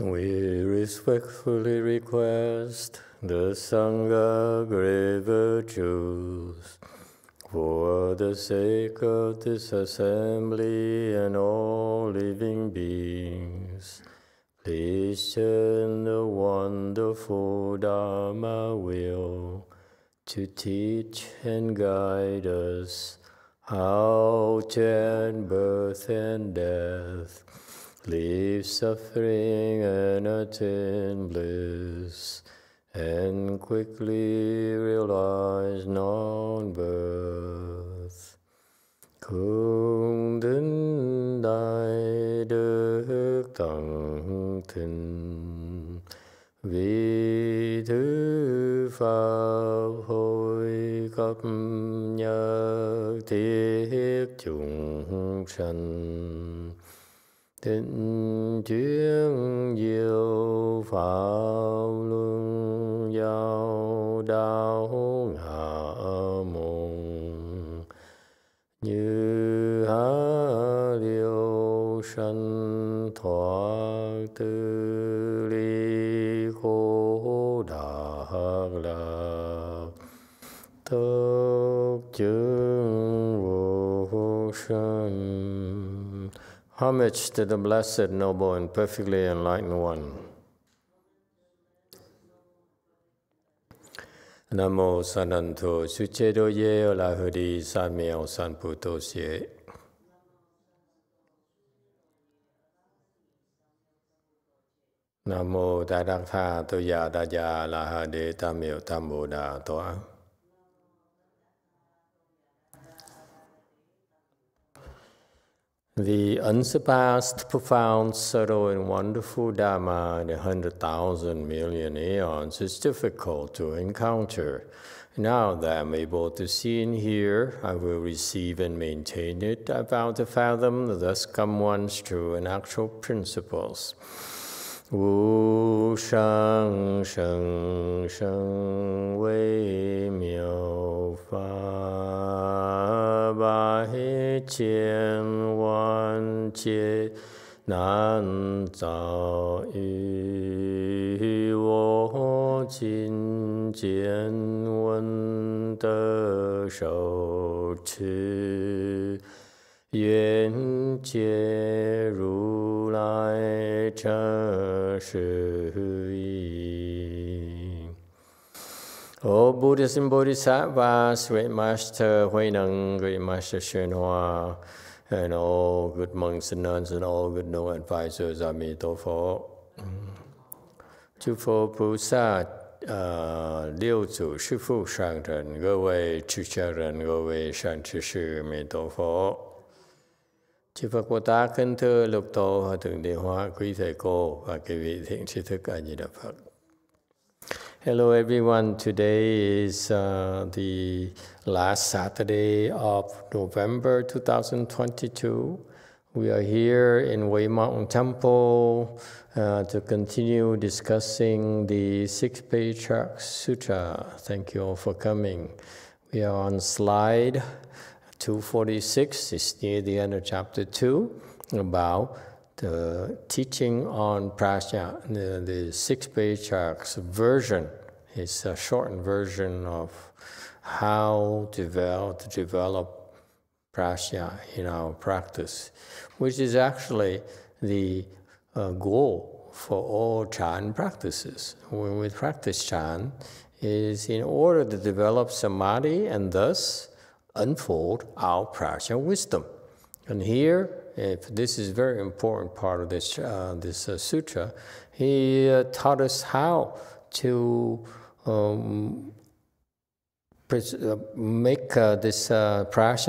We respectfully request the Sangha great virtues for the sake of this assembly and all living beings. Please turn the wonderful Dharma wheel to teach and guide us how to end birth and death, leave suffering and attain bliss, and quickly realize non-birth. Cung đến đại đức tận thịnh vì thứ pháp hội cấp nhớ thiết chúng sanh tịnh chuyên diệu pháp luân giao đạo hạ môn như há liêu sanh thoát tư ly khổ đạc lạc thức chứng vô sanh Homage to the Blessed, Noble, and Perfectly Enlightened One. Namo mô Sa Nan Thô Sư Chế Đô Yê La Hư Đi Sa Miao San Pu Tô Xie. Nam mô Đại Đắc Tha Tô Già Đa Tòa. The unsurpassed, profound, subtle, and wonderful Dharma in a hundred thousand million aeons is difficult to encounter. Now that I'm able to see and hear, I will receive and maintain it. I vow to fathom thus come one's true and actual principles. 无上甚深微妙法，百千万劫难遭遇。我今见闻得受持。愿解如来真实义。O Buddhas and Bodhisattvas, Great Master Hui Neng, Great Master Xuan Hoa, and all good monks and nuns and all good no advisors, 阿弥陀佛。诸佛菩萨，呃，六祖师父上人，各位出家人，各位善知识，阿弥陀佛。 Chư Phật Bồ Tát kính thưa lục tổ hòa thượng Địa Hoa, quý thầy cô và quý vị thiện tri thức A Di Đà Phật. Hello everyone. Today is uh, the last Saturday of November 2022. We are here in Wei Mountain Temple uh, to continue discussing the Six Patriarchs Sutra. Thank you all for coming. We are on slide 246 is near the end of chapter 2 about the teaching on prajna, the, the six patriarchs version. It's a shortened version of how to develop, to develop prajna in our practice, which is actually the uh, goal for all Chan practices. When we practice Chan, is in order to develop samadhi and thus unfold our prajna wisdom. And here, if this is very important part of this, uh, this uh, sutra, he uh, taught us how to um, uh, make uh, this uh,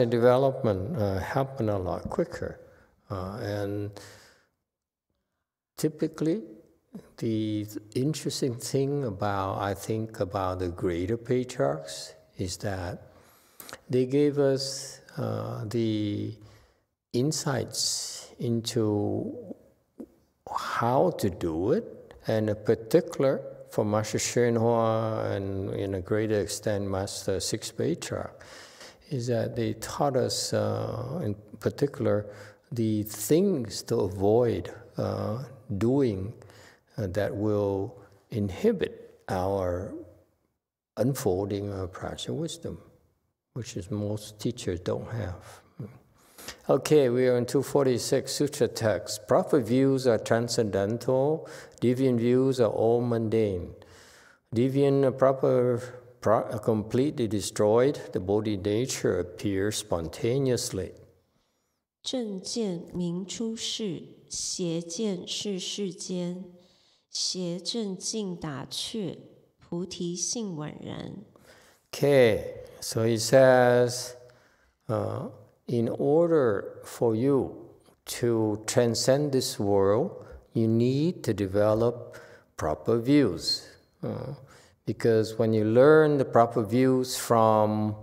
development happen a lot quicker. and typically, the interesting thing about, I think, about the greater patriarchs is that they gave us uh, the insights into how to do it, and in particular for Master Hsuan Hua and in a greater extent Master Six Patriarch, is that they taught us uh, in particular the things to avoid uh, doing uh, that will inhibit our unfolding of practical wisdom, which is most teachers don't have. Okay, we are in 246 Sutra text. Proper views are transcendental, deviant views are all mundane. Deviant, proper, pro, completely destroyed, the Bodhi nature appears spontaneously. 正见明出世，邪见是世间。邪正尽打却，菩提性宛然。Okay, so he says, uh, in order for you to transcend this world, you need to develop proper views. Uh, because when you learn the proper views from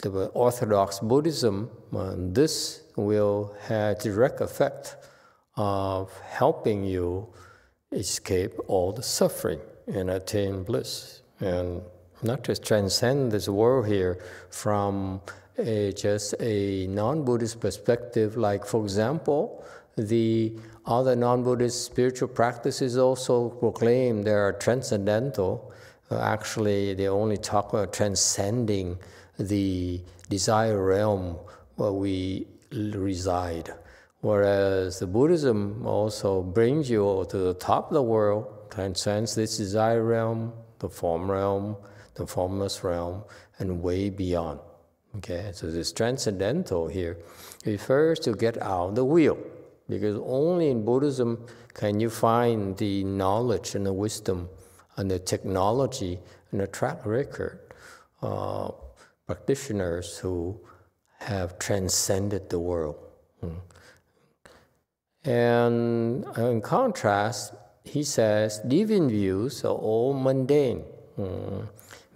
the Orthodox Buddhism, uh, this will have direct effect of helping you escape all the suffering and attain bliss. And not just transcend this world here from a, just a non-Buddhist perspective, like for example, the other non-Buddhist spiritual practices also proclaim they are transcendental. Uh, actually, they only talk about transcending the desire realm where we reside. Whereas the Buddhism also brings you to the top of the world, transcends this desire realm, the form realm, the formless realm, and way beyond. Okay, so this transcendental here refers to get out of the wheel, because only in Buddhism can you find the knowledge and the wisdom and the technology and the track record uh, practitioners who have transcended the world. Hmm. And in contrast, he says deviant views are all mundane, hmm.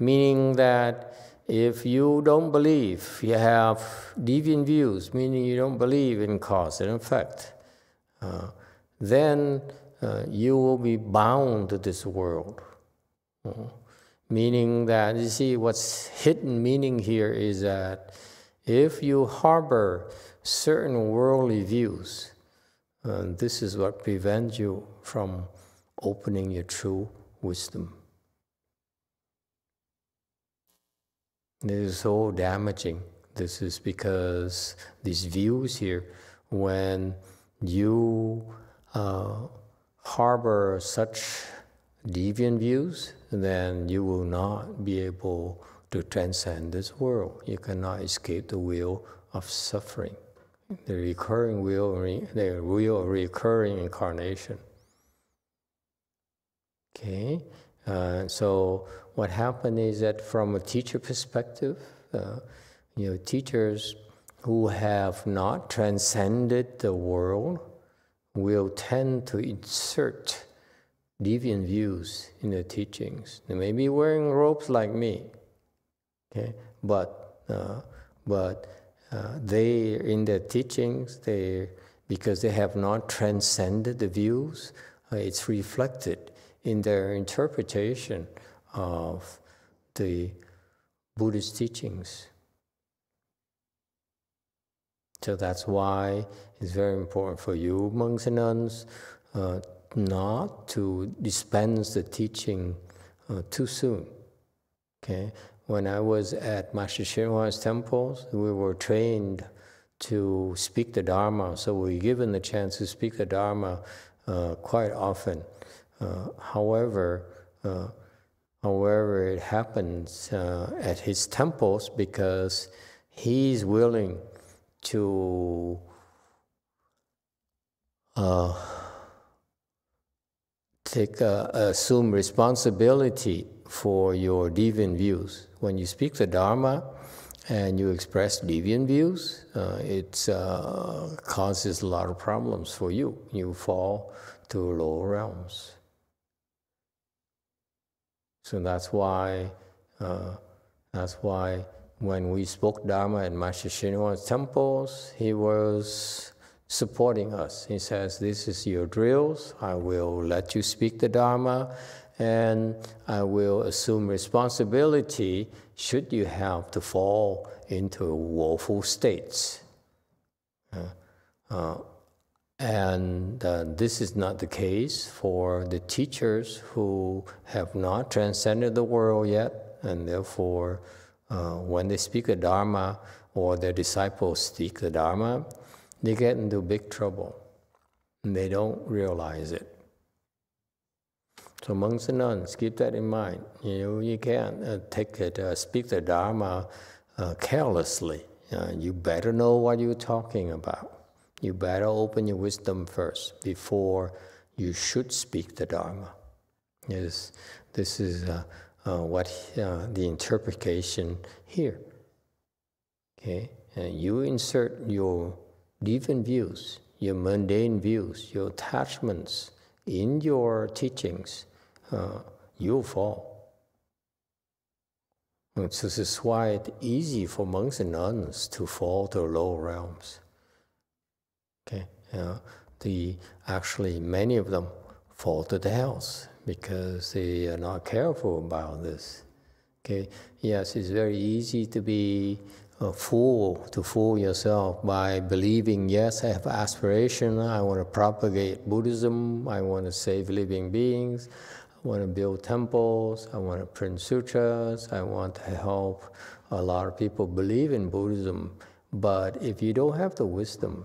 Meaning that if you don't believe, you have deviant views, meaning you don't believe in cause and effect, uh, then uh, you will be bound to this world. Uh, meaning that, you see, what's hidden meaning here is that if you harbor certain worldly views, uh, this is what prevents you from opening your true wisdom. This is so damaging. This is because these views here, when you uh, harbor such deviant views, then you will not be able to transcend this world. You cannot escape the wheel of suffering, the recurring wheel, the wheel of recurring incarnation. Okay, uh, so what happened is that from a teacher perspective, uh, you know, teachers who have not transcended the world will tend to insert deviant views in their teachings. They may be wearing robes like me, okay, but uh, but uh, they in their teachings they because they have not transcended the views, uh, it's reflected in their interpretation of the Buddhist teachings. So that's why it's very important for you, monks and nuns, uh, not to dispense the teaching uh, too soon. Okay, when I was at Master Hsuan temples, we were trained to speak the Dharma, so we were given the chance to speak the Dharma uh, quite often. Uh, however, uh, however, it happens uh, at his temples because he's willing to uh, take uh, assume responsibility for your deviant views. When you speak the Dharma and you express deviant views, uh, it uh, causes a lot of problems for you. You fall to lower realms. So that's why, uh, that's why when we spoke Dharma at Master Hsuan's temples, he was supporting us. He says, This is your drills. I will let you speak the Dharma, and I will assume responsibility should you have to fall into woeful states. Uh, uh, And uh, this is not the case for the teachers who have not transcended the world yet, and therefore, uh, when they speak the Dharma or their disciples speak the Dharma, they get into big trouble. And they don't realize it. So monks and nuns, keep that in mind. You know, you can't uh, take it, uh, speak the Dharma uh, carelessly. Uh, you better know what you're talking about. You better open your wisdom first before you should speak the Dharma. Yes, this is uh, uh, what uh, the interpretation here. Okay, and you insert your deviant views, your mundane views, your attachments in your teachings, uh, you'll fall. And this is why it's easy for monks and nuns to fall to lower realms. Okay, the actually many of them fall to the hells because they are not careful about this. Okay, yes, it's very easy to be a fool, to fool yourself by believing, yes, I have aspiration, I want to propagate Buddhism, I want to save living beings, I want to build temples, I want to print sutras, I want to help a lot of people believe in Buddhism. But if you don't have the wisdom,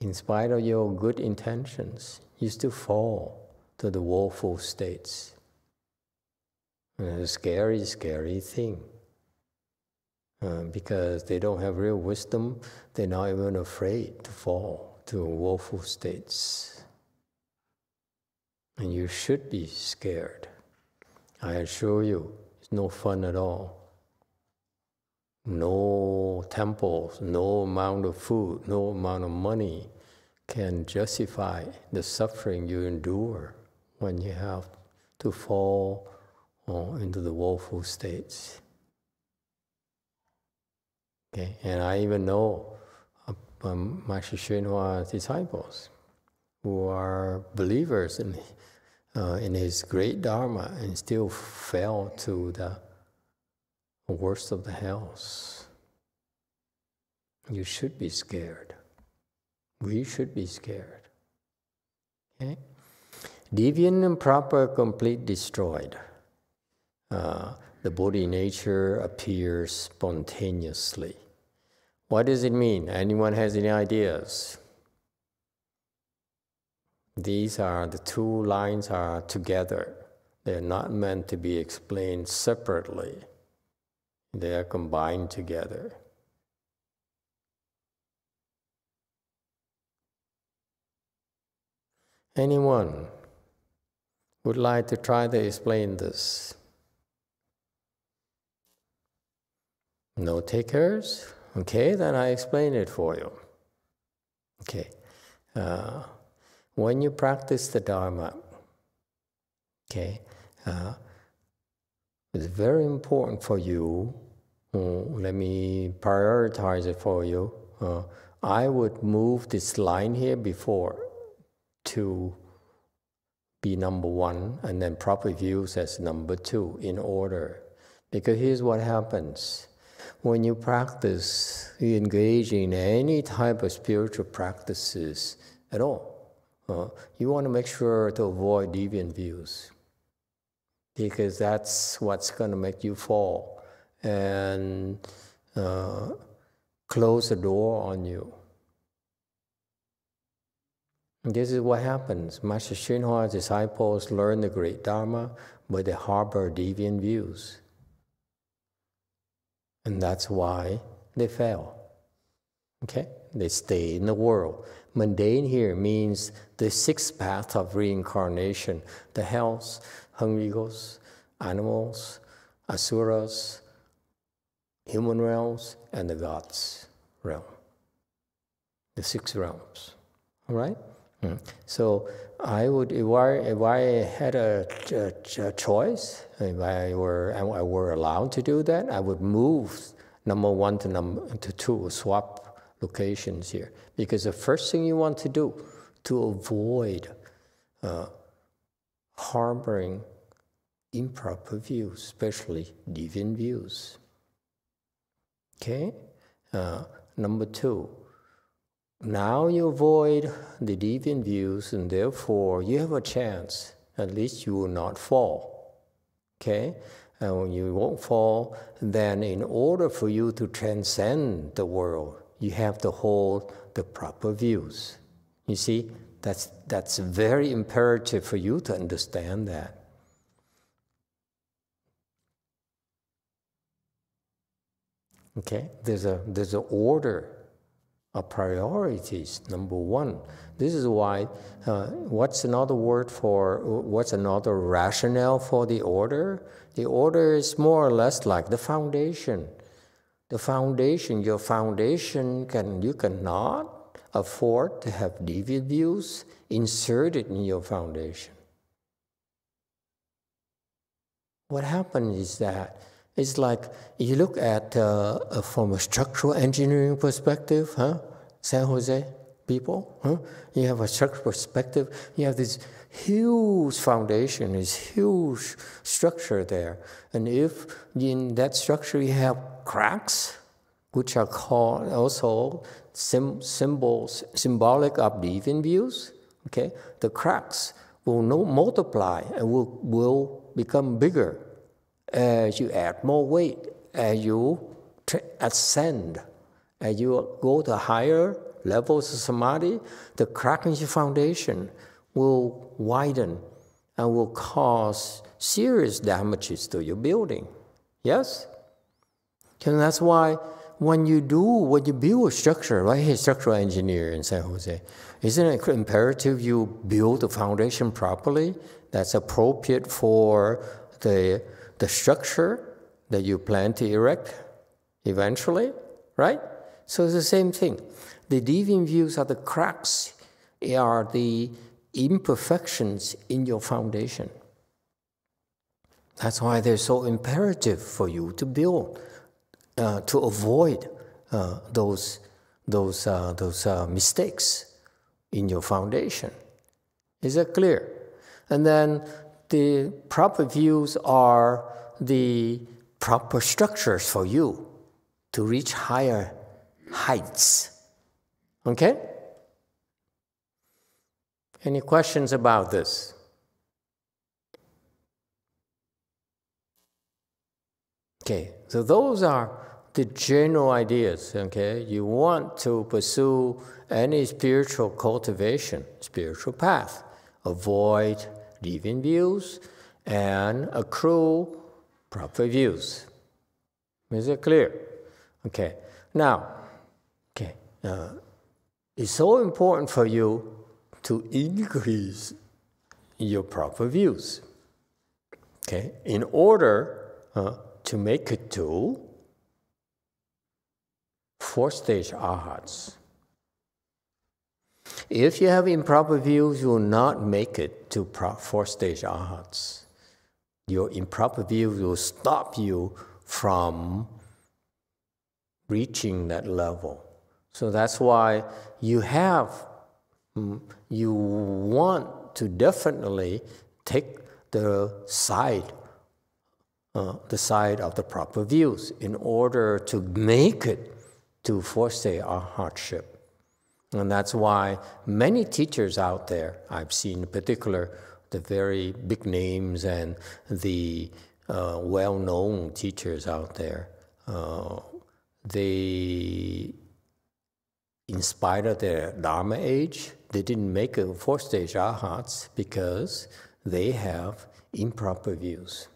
in spite of your good intentions, you still fall to the woeful states. And it's a scary, scary thing. Uh, because they don't have real wisdom, they're not even afraid to fall to woeful states. And you should be scared. I assure you, it's no fun at all no temples, no amount of food, no amount of money can justify the suffering you endure when you have to fall uh, into the woeful states. Okay, and I even know um, Master Hsuan disciples who are believers in, uh, in his great Dharma and still fell to the worst of the hells. You should be scared. We should be scared. Okay? Deviant and proper, complete, destroyed. Uh, the bodhi nature appears spontaneously. What does it mean? Anyone has any ideas? These are the two lines are together. They're not meant to be explained separately. They are combined together. Anyone would like to try to explain this? No takers? Okay, then I explain it for you. Okay. Uh, when you practice the Dharma, okay, uh, it's very important for you. Uh, let me prioritize it for you. Uh, I would move this line here before to be number one, and then proper views as number two in order. Because here's what happens when you practice, you engage in any type of spiritual practices at all, uh, you want to make sure to avoid deviant views because that's what's going to make you fall and uh, close the door on you. This is what happens. Master Hsuan Hua's disciples learn the great Dharma, but they harbor deviant views. And that's why they fail. Okay? They stay in the world. Mundane here means the sixth path of reincarnation, the hells, hungry ghosts, animals, asuras, human realms, and the gods realm. The six realms. All right? Mm. So I would, if I, if I had a, a, a, choice, if I were, I were allowed to do that, I would move number one to number to two, swap locations here. Because the first thing you want to do to avoid uh, harboring improper views, especially deviant views. Okay? Uh, number two, now you avoid the deviant views, and therefore you have a chance. At least you will not fall. Okay? And when you won't fall, then in order for you to transcend the world, you have to hold the proper views. You see, that's, that's very imperative for you to understand that. Okay, there's a there's an order of priorities. Number one, this is why. Uh, what's another word for? What's another rationale for the order? The order is more or less like the foundation. The foundation, your foundation can you cannot afford to have deviant views inserted in your foundation. What happens is that it's like you look at uh, from a structural engineering perspective, huh? San Jose people, huh? You have a structural perspective. You have this huge foundation, this huge structure there, and if in that structure you have cracks, which are called also sim- symbols symbolic of deviant views, okay, the cracks will no multiply and will will become bigger as you add more weight, as you ascend, as you go to higher levels of samadhi, the crack in your foundation will widen and will cause serious damages to your building. Yes? And that's why when you do, when you build a structure, like a structural engineer in San Jose, isn't it imperative you build the foundation properly that's appropriate for the the structure that you plan to erect eventually, right? So it's the same thing. The deviant views are the cracks, are the imperfections in your foundation. That's why they're so imperative for you to build, uh, to avoid uh, those, those, uh, those uh, mistakes in your foundation. Is that clear? And then the proper views are the proper structures for you to reach higher heights. Okay? Any questions about this? Okay, so those are the general ideas. Okay, you want to pursue any spiritual cultivation, spiritual path, avoid deviant views, and accrue proper views. Is it clear? Okay. Now, okay, uh, it's so important for you to increase your proper views. Okay, in order uh, to make it to four stage arhats. If you have improper views, you will not make it to four stage arhats. Your improper views will stop you from reaching that level. So that's why you have, mm, you want to definitely take the side, uh, the side of the proper views in order to make it to four stage arhatship. And that's why many teachers out there, I've seen in particular the very big names and the uh, well known teachers out there, uh, they, in spite of their Dharma age, they didn't make a fourth stage arhats because they have improper views.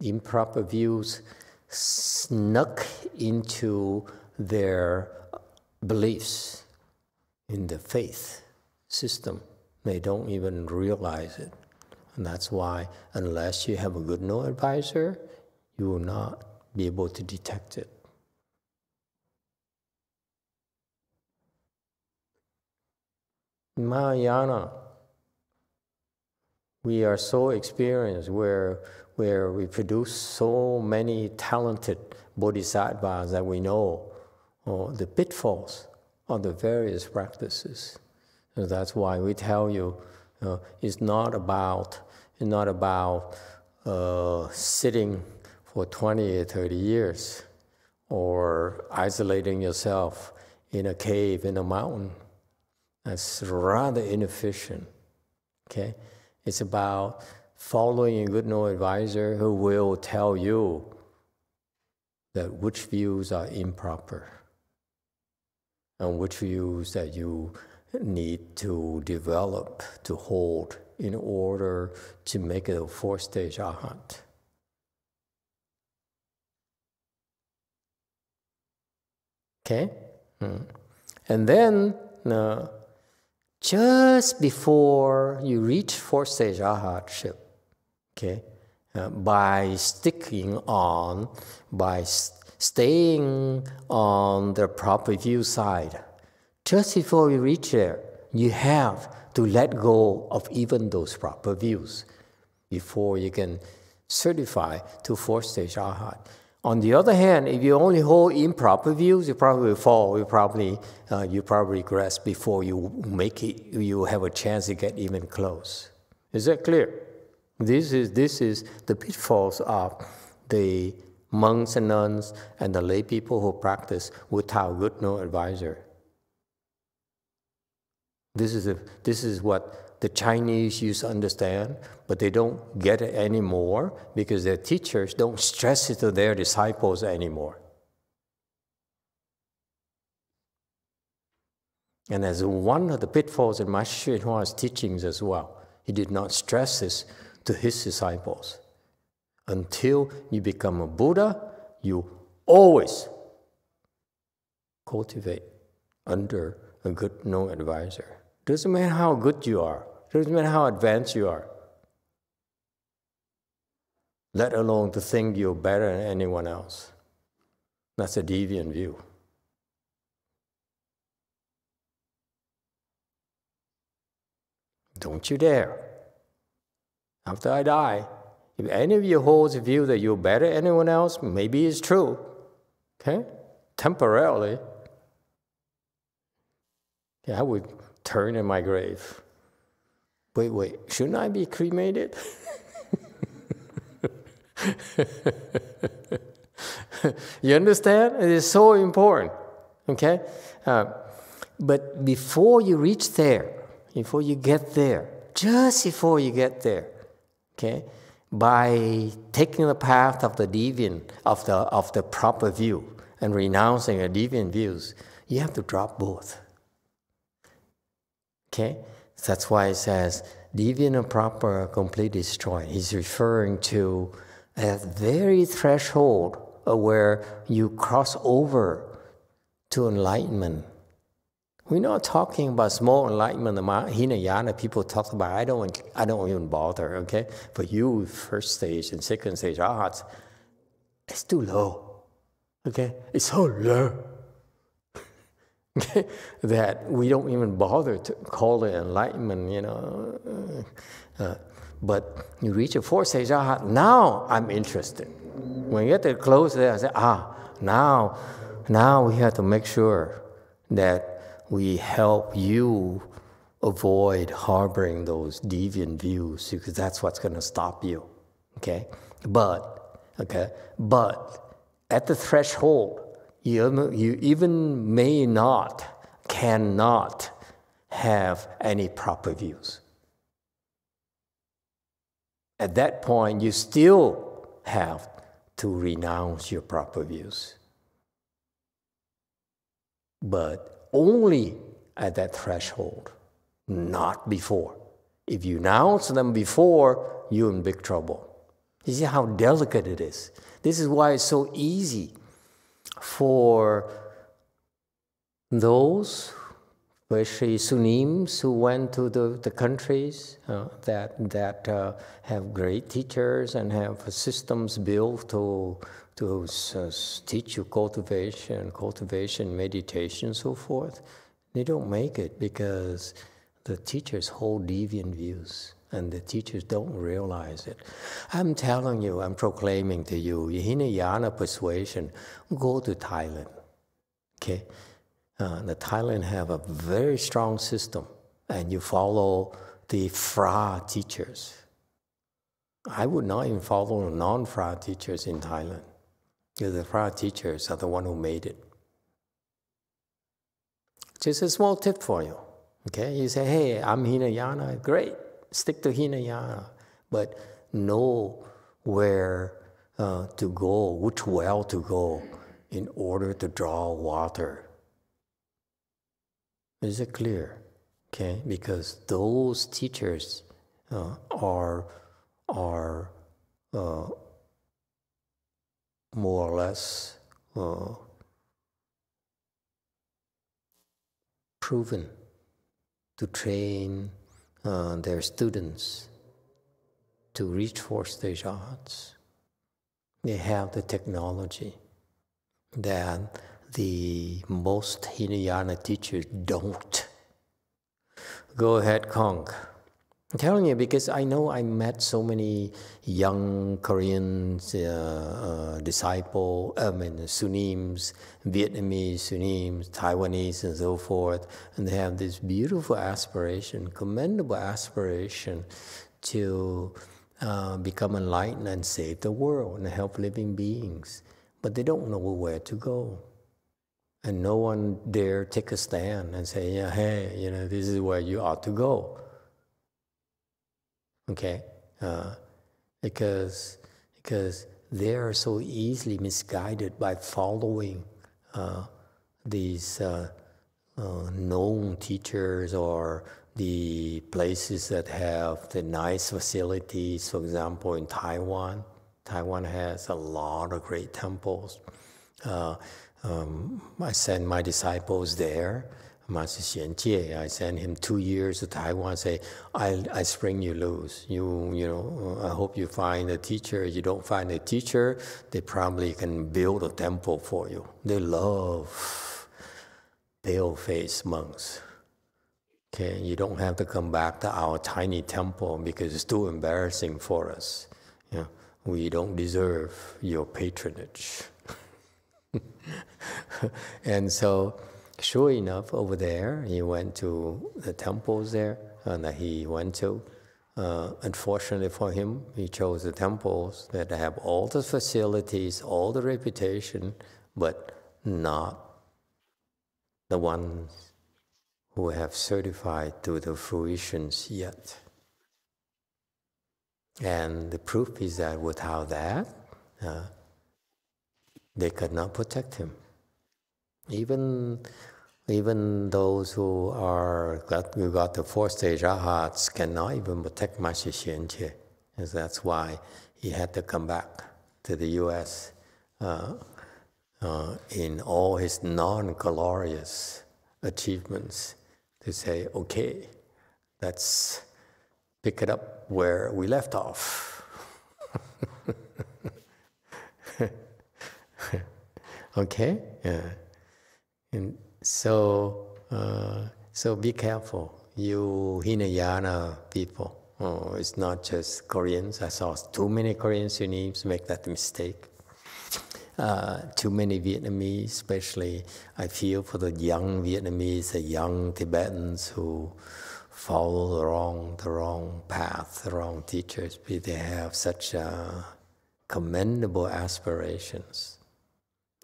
Improper views snuck into their beliefs in the faith system. They don't even realize it. And that's why, unless you have a good no advisor, you will not be able to detect it. Mahayana, we are so experienced where, where we produce so many talented bodhisattvas that we know the pitfalls of the various practices. And that's why we tell you, uh, it's not about it's not about uh, sitting for 20 or 30 years or isolating yourself in a cave in a mountain. That's rather inefficient. Okay? It's about following a good no advisor who will tell you that which views are improper and which views that you need to develop to hold in order to make it a four stage arhat. Okay? Mm. And then, uh, just before you reach four stage arhatship, okay, uh, by sticking on, by staying on the proper view side, just before you reach there, you have to let go of even those proper views before you can certify to fourth stage arhat. On the other hand, if you only hold improper views, you probably fall. You probably uh, you probably regress before you make it. You have a chance to get even close. Is that clear? This is this is the pitfalls of the monks and nuns and the lay people who practice without good no advisor. This is a, this is what the Chinese used to understand, but they don't get it anymore because their teachers don't stress it to their disciples anymore. And as one of the pitfalls in Master Hua's teachings as well, he did not stress this to his disciples. Until you become a Buddha, you always cultivate under a good no advisor. Doesn't matter how good you are, doesn't matter how advanced you are, let alone to think you're better than anyone else. That's a deviant view. Don't you dare. After I die, if any of you holds a view that you're better than anyone else, maybe it's true. Okay? Temporarily. Yeah, I would turn in my grave. Wait, wait, shouldn't I be cremated? you understand? It is so important. Okay? Uh, but before you reach there, before you get there, just before you get there, okay, by taking the path of the deviant, of the, of the proper view, and renouncing the deviant views, you have to drop both. Okay? That's why it says deviant and proper are completely destroyed. He's referring to that very threshold where you cross over to enlightenment. We're not talking about small enlightenment, the Hinayana people talk about, I don't, I don't even bother, okay? But you, first stage and second stage arhats, it's too low, okay? It's so low. Okay, that we don't even bother to call it enlightenment, you know. Uh, uh, but you reach a fourth stage, ah, now I'm interested. When you get to close there, I say, ah, now, now we have to make sure that we help you avoid harboring those deviant views because that's what's going to stop you. Okay, but okay, but at the threshold you, you even may not, cannot have any proper views. At that point, you still have to renounce your proper views. But only at that threshold, not before. If you announce them before, you're in big trouble. You see how delicate it is. This is why it's so easy for those, especially Sunims who went to the, the countries uh, that, that uh, have great teachers and have systems built to, to uh, teach you cultivation, cultivation, meditation, so forth. They don't make it because the teachers hold deviant views and the teachers don't realize it. I'm telling you, I'm proclaiming to you, Hinayana persuasion, go to Thailand. Okay? Uh, the Thailand have a very strong system, and you follow the Fra teachers. I would not even follow non-Fra teachers in Thailand. The prior teachers are the one who made it. Just a small tip for you. Okay, you say, hey, I'm Hinayana, great, stick to Hinayana, but know where uh, to go, which well to go in order to draw water. Is it clear? Okay, because those teachers uh, are are uh, more or less uh, proven to train uh, their students to reach fourth stage arhats. They have the technology that the most Hinayana teachers don't. Go ahead, Kong. I'm telling you because I know I met so many young Korean uh, uh, disciple, I mean Sunims, Vietnamese Sunims, Taiwanese, and so forth, and they have this beautiful aspiration, commendable aspiration, to uh, become enlightened and save the world and help living beings, but they don't know where to go. And no one dare take a stand and say, yeah, hey, you know, this is where you ought to go okay? Uh, because, because they are so easily misguided by following uh, these uh, uh, known teachers or the places that have the nice facilities. For example, in Taiwan, Taiwan has a lot of great temples. Uh, um, I send my disciples there Master Xian Jie, I sent him two years to Taiwan, say, I, I spring you loose. You, you know, I hope you find a teacher. If you don't find a teacher, they probably can build a temple for you. They love pale-faced monks. Okay, you don't have to come back to our tiny temple because it's too embarrassing for us. Know, we don't deserve your patronage. and so, sure enough, over there, he went to the temples there and that he went to. Uh, unfortunately for him, he chose the temples that have all the facilities, all the reputation, but not the ones who have certified to the fruitions yet. And the proof is that without that, uh, they could not protect him. Even, even those who are got, who got the fourth stage arhats cannot even protect Master Xianjie. And that's why he had to come back to the U.S. Uh, uh, in all his non-glorious achievements to say, okay, let's pick it up where we left off. okay? Yeah. And so, uh, so be careful, you Hinayana people. Oh, it's not just Koreans. I saw too many Korean Sunims make that mistake. Uh, too many Vietnamese, especially I feel for the young Vietnamese, the young Tibetans who follow the wrong, the wrong path, the wrong teachers. They have such uh, commendable aspirations.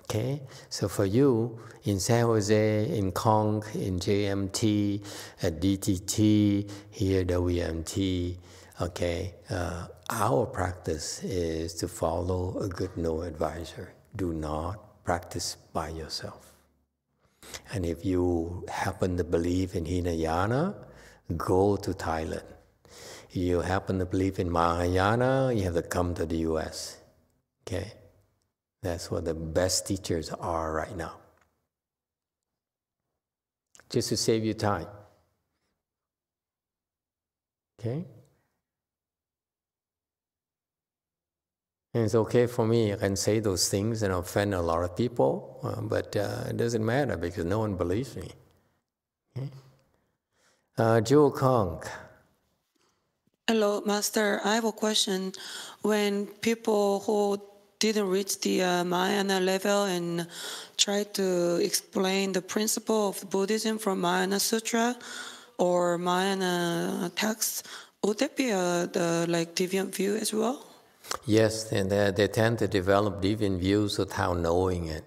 Okay, so for you in San Jose, in Kong, in JMT, at DTT, here WMT, okay, uh, our practice is to follow a good no advisor. Do not practice by yourself. And if you happen to believe in Hinayana, go to Thailand. If you happen to believe in Mahayana, you have to come to the US. Okay? That's what the best teachers are right now. Just to save you time. Okay? And it's okay for me, I can say those things and offend a lot of people, uh, but uh, it doesn't matter because no one believes me. Okay? Uh, Joe Kong. Hello, Master. I have a question. When people who didn't reach the uh, level and try to explain the principle of Buddhism from Mahayana Sutra or Mahayana texts, would that be a, the like deviant view as well? Yes, and they, they tend to develop deviant views without knowing it.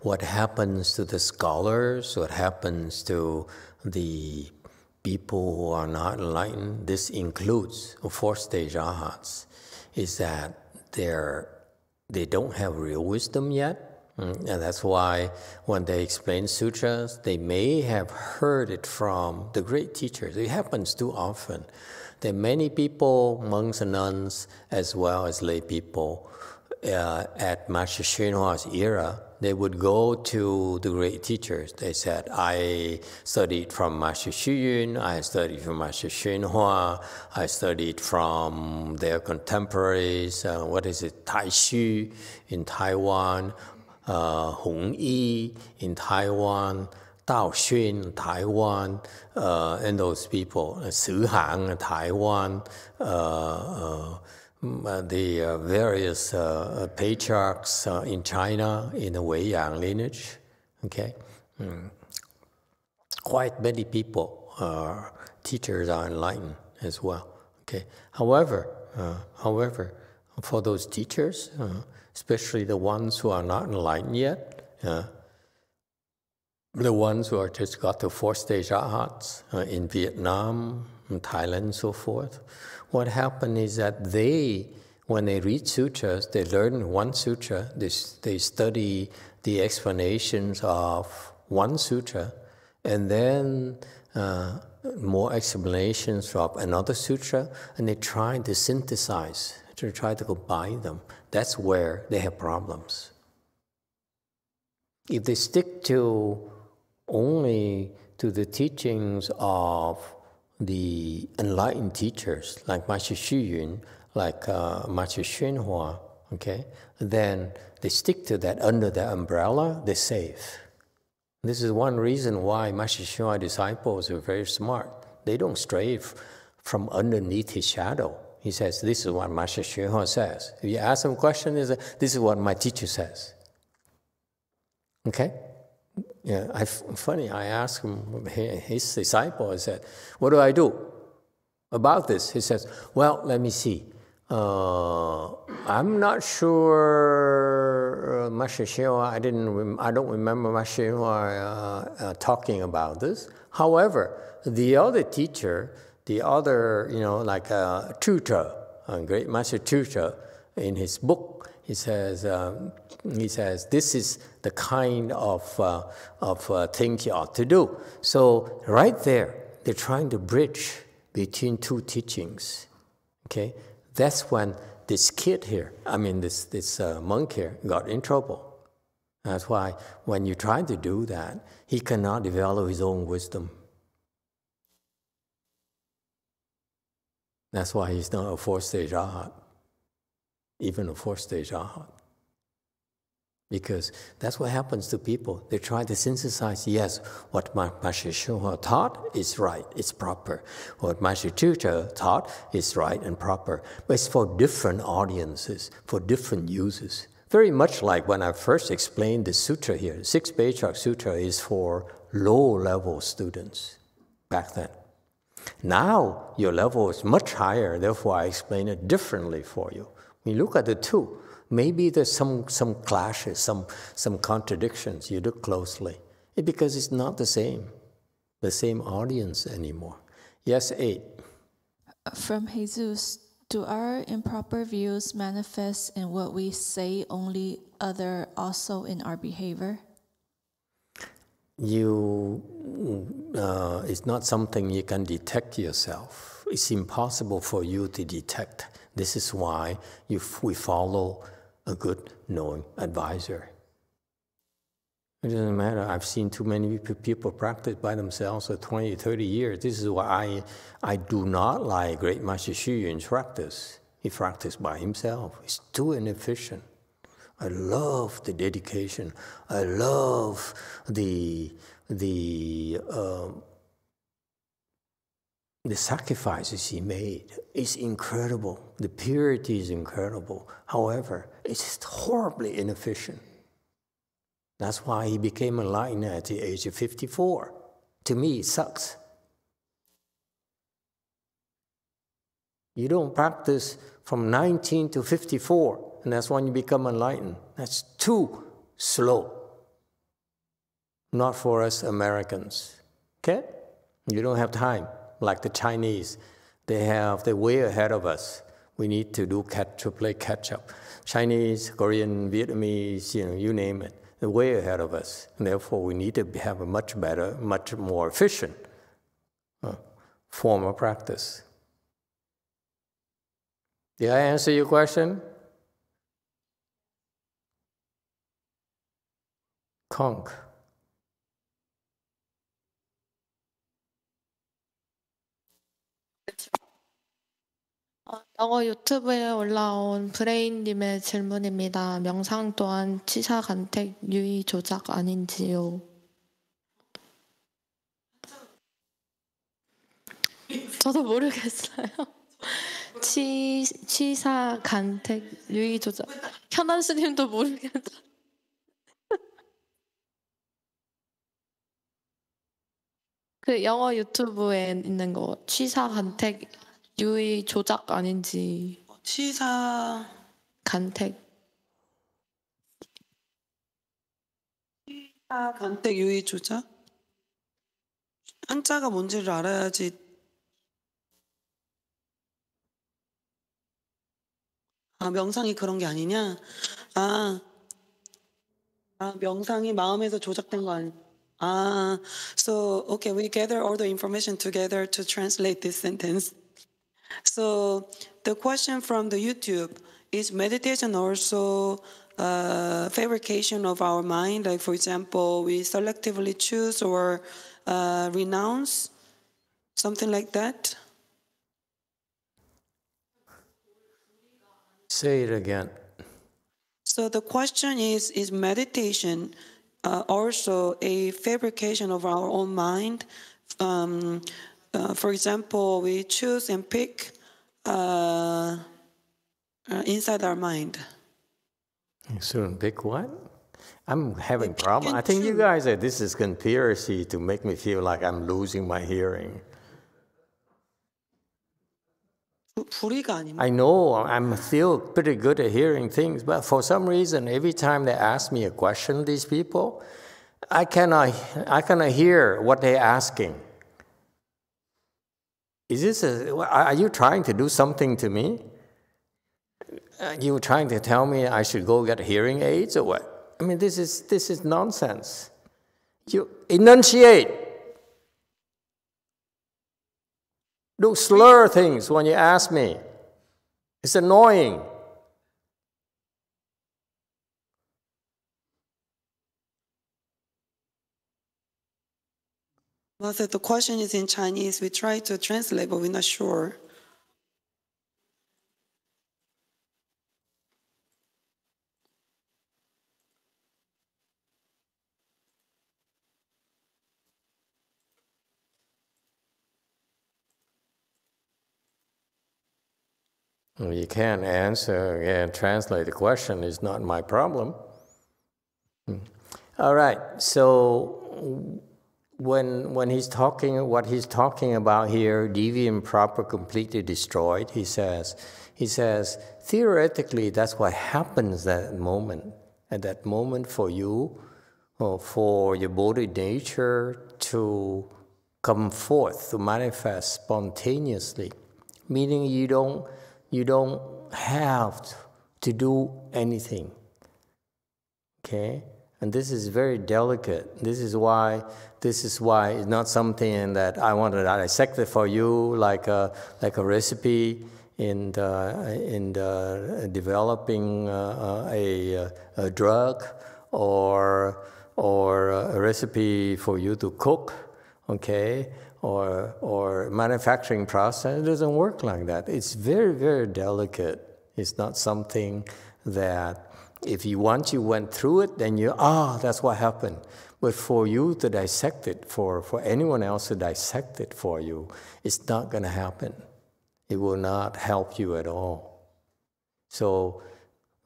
What happens to the scholars, what happens to the people who are not enlightened, this includes fourth stage arhats, is that they're, they don't have real wisdom yet. Mm, And that's why when they explain sutras, they may have heard it from the great teachers. It happens too often. Are many people, monks and nuns, as well as lay people, uh, at Master era, they would go to the great teachers. They said, I studied from Master Xu Yun, I studied from Master Xuanhua, I studied from their contemporaries, uh, what is it, Tai Xu in Taiwan, uh, Hong Yi in Taiwan, Dao Xun Taiwan, uh, and those people, uh, Su Hang Taiwan, uh, uh, the uh, various uh, patriarchs uh, in China in the Wei Yang lineage. Okay, Mm. quite many people, uh, teachers are enlightened as well. Okay, however, uh, however, for those teachers, uh, especially the ones who are not enlightened yet, uh, the ones who are just got to fourth stage arhats uh, in Vietnam, Thailand, and so forth. What happened is that they, when they read sutras, they learn one sutra, they, they study the explanations of one sutra, and then uh, more explanations of another sutra, and they try to synthesize, to try to combine them. That's where they have problems. If they stick to only to the teachings of the enlightened teachers like Master Xu Yun, like uh, Master Xuanhua, okay, then they stick to that under the umbrella, they're safe. This is one reason why Master Xuanhua disciples are very smart. They don't stray from underneath his shadow. He says, This is what Master Xuanhua says. If you ask him a question, he says, This is what my teacher says. Okay? Yeah, I, funny, I asked him, his disciple, I said, What do I do about this? He says, Well, let me see. Uh, I'm not sure, uh, Master Shua, I, didn't I don't remember Master Shua uh, uh, talking about this. However, the other teacher, the other, you know, like a tutor, a great Master tutor, in his book, he says, um, he says, this is the kind of, uh, of uh, thing you ought to do. So right there, they're trying to bridge between two teachings. Okay, that's when this kid here, I mean this this uh, monk here, got in trouble. That's why when you try to do that, he cannot develop his own wisdom. That's why he's not a fourth stage arhat, even a fourth stage arhat. Because that's what happens to people. They try to synthesize, yes, what Ma- Master Shua taught is right, it's proper. What Master Chucha taught is right and proper. But it's for different audiences, for different uses. Very much like when I first explained the sutra here. The Sixth Patriarch Sutra is for low level students back then. Now your level is much higher, therefore I explain it differently for you. You look at the two, maybe there's some, some clashes, some, some contradictions. You look closely. It, because it's not the same, the same audience anymore. Yes, eight. From Jesus, do our improper views manifest in what we say only, other also in our behavior? You, uh, it's not something you can detect yourself. It's impossible for you to detect. This is why you, we follow a good knowing advisor. It doesn't matter. I've seen too many people practice by themselves for 20, 30 years. This is why I, I do not like Great Master Xu Yun's practice. He practiced by himself. It's too inefficient. I love the dedication. I love the, the, um, the sacrifices he made. It's incredible. The purity is incredible. However, it's just horribly inefficient. That's why he became enlightened at the age of 54. To me, it sucks. You don't practice from 19 to 54, and that's when you become enlightened. That's too slow. Not for us Americans. Okay? You don't have time. Like the Chinese, they have they're way ahead of us. We need to do catch to play catch up. Chinese, Korean, Vietnamese, you know, you name it. They're way ahead of us. And therefore, we need to have a much better, much more efficient uh, form of practice. Did I answer your question? Conk. 어, 영어 유튜브에 올라온 브레인님의 질문입니다. 명상 또한 치사 간택 유의 조작 아닌지요? 저도 모르겠어요. 치, 치사 간택 유의 조작. 현안 스님도 모르겠다. 그 영어 유튜브에 있는 거 취사 간택 유의 조작 아닌지 치사 간택 치사 간택 유의 조작 한자가 뭔지를 알아야지 아 명상이 그런 게 아니냐 아, 아 명상이 마음에서 조작된 거 아니 아 so okay we gather all the information together to translate this sentence So the question from the YouTube is meditation also uh, fabrication of our mind? Like for example, we selectively choose or uh, renounce something like that. Say it again. So the question is: Is meditation uh, also a fabrication of our own mind? Um, uh, for example, we choose and pick uh, uh inside our mind. So pick what? I'm having problem. I think you guys are. This is conspiracy to make me feel like I'm losing my hearing. I know I'm still pretty good at hearing things, but for some reason, every time they ask me a question, these people, I cannot, I cannot hear what they're asking. Is this a, are you trying to do something to me? Uh, You trying to tell me I should go get hearing aids or what? I mean, this is, this is nonsense. You enunciate. Don't slur things when you ask me. It's annoying. Well, so the question is in Chinese. We try to translate, but we're not sure. You can't answer and translate the question is not my problem. Hmm. All right. So when when he's talking what he's talking about here, deviant proper completely destroyed, he says he says theoretically that's what happens that moment. At that moment for you, or for your Bodhi nature to come forth, to manifest spontaneously. Meaning you don't you don't have to do anything. Okay? And this is very delicate. This is why this is why it's not something that I want to dissect it for you like a like a recipe in the, in the developing uh, a, a drug or or a recipe for you to cook, okay? Or or manufacturing process. It doesn't work like that. It's very very delicate. It's not something that if you once you went through it, then you ah that's what happened. But for you to dissect it, for for anyone else to dissect it for you, it's not going to happen. It will not help you at all. So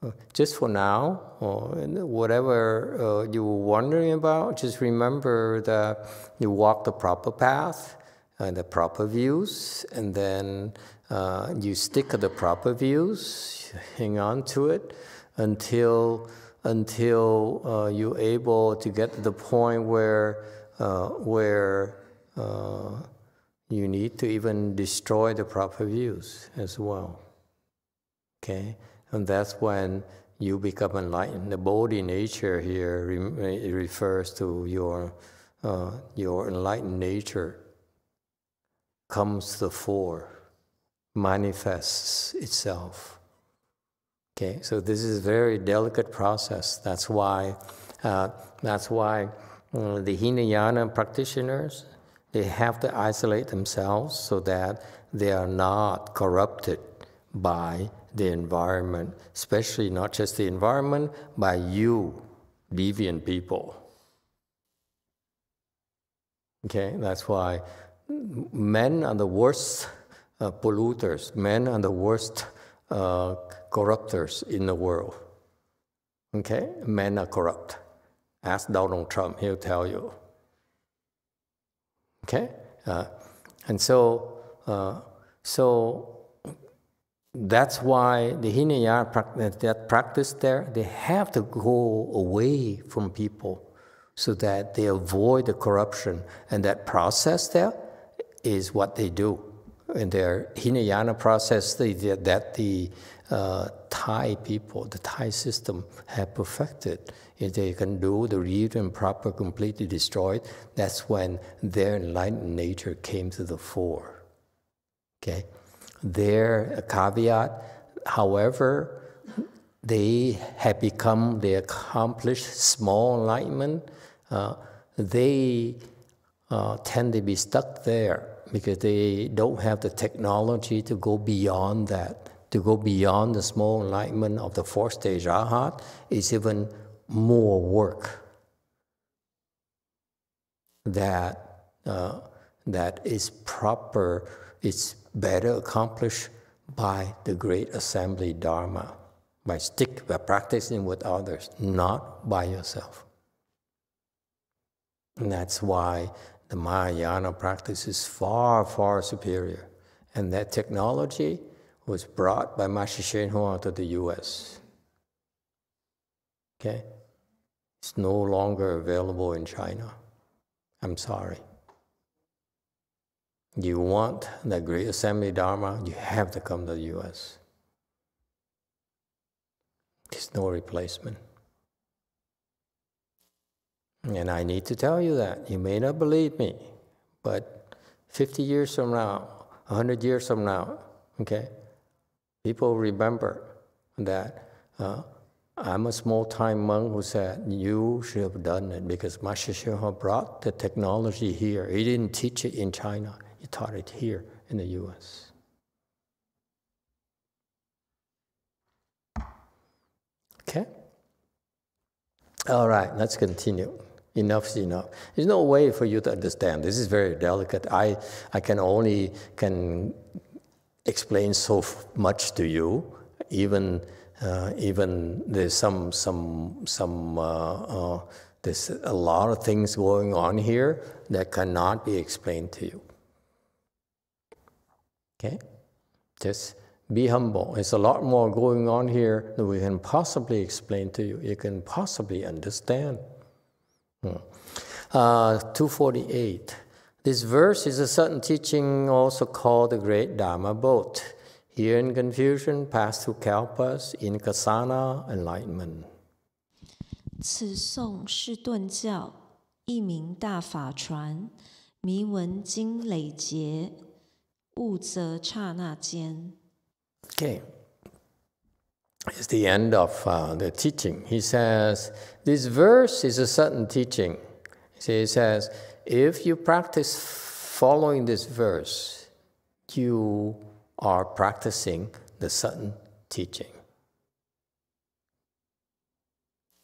uh, just for now, or whatever uh, you were wondering about, just remember that you walk the proper path. and the proper views, and then uh, you stick to the proper views, hang on to it until until uh, you're able to get to the point where uh, where uh, you need to even destroy the proper views as well. Okay, and that's when you become enlightened. The Bodhi nature here re- refers to your uh, your enlightened nature comes to the fore, manifests itself. Okay, so this is a very delicate process. That's why, uh, that's why uh, the Hinayana practitioners they have to isolate themselves so that they are not corrupted by the environment, especially not just the environment, by you, deviant people. Okay, that's why men are the worst uh, polluters, men are the worst uh, corrupters in the world. Okay, men are corrupt. Ask Donald Trump, he'll tell you. Okay, uh, and so uh, so that's why the Hinayana practice, that practice there, they have to go away from people so that they avoid the corruption. And that process there is what they do. In their Hinayana process that the uh, Thai people, the Thai system have perfected. If they can do the real and proper, completely destroyed, that's when their enlightened nature came to the fore. Okay? Their caveat, however, they have become, they accomplished small enlightenment, uh, they uh, tend to be stuck there because they don't have the technology to go beyond that. To go beyond the small enlightenment of the fourth stage arhat is even more work that uh, that is proper. It's better accomplished by the great assembly dharma, by stick by practicing with others, not by yourself. And that's why the Mahayana practice is far, far superior. And that technology was brought by Master Hsuan Hua to the US. Okay? It's no longer available in China. I'm sorry. You want the Great Assembly Dharma, you have to come to the US. There's no replacement. And I need to tell you that. You may not believe me, but 50 years from now, 100 years from now, okay, people remember that uh, I'm a small time monk who said, You should have done it because Master Hsuan brought the technology here. He didn't teach it in China, he taught it here in the US. Okay? All right, let's continue enough is enough. There's no way for you to understand. This is very delicate. I, I can only can explain so much to you. Even uh, even there's some some some uh, uh, there's a lot of things going on here that cannot be explained to you. Okay, just be humble. There's a lot more going on here that we can possibly explain to you. You can possibly understand. Hmm. Uh, 248. This verse is a sudden teaching also called the Great Dharma Boat. Hear in confusion, pass through kalpas, in kasana, enlightenment. 此颂是顿教，一名大法船，迷闻经累劫，悟则刹那间。Okay. It's the end of uh, the teaching. He says, This verse is a sudden teaching. He says, if you practice following this verse, you are practicing the sudden teaching.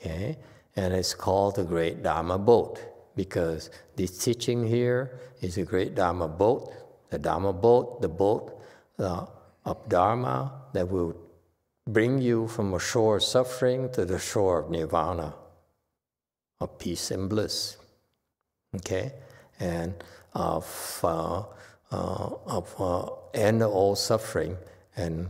Okay? And it's called the Great Dharma Boat because this teaching here is a great Dharma boat. The Dharma boat, the boat uh, of Dharma that will bring you from a shore of suffering to the shore of nirvana, of peace and bliss. Okay? And of, uh, uh, of uh, end all suffering and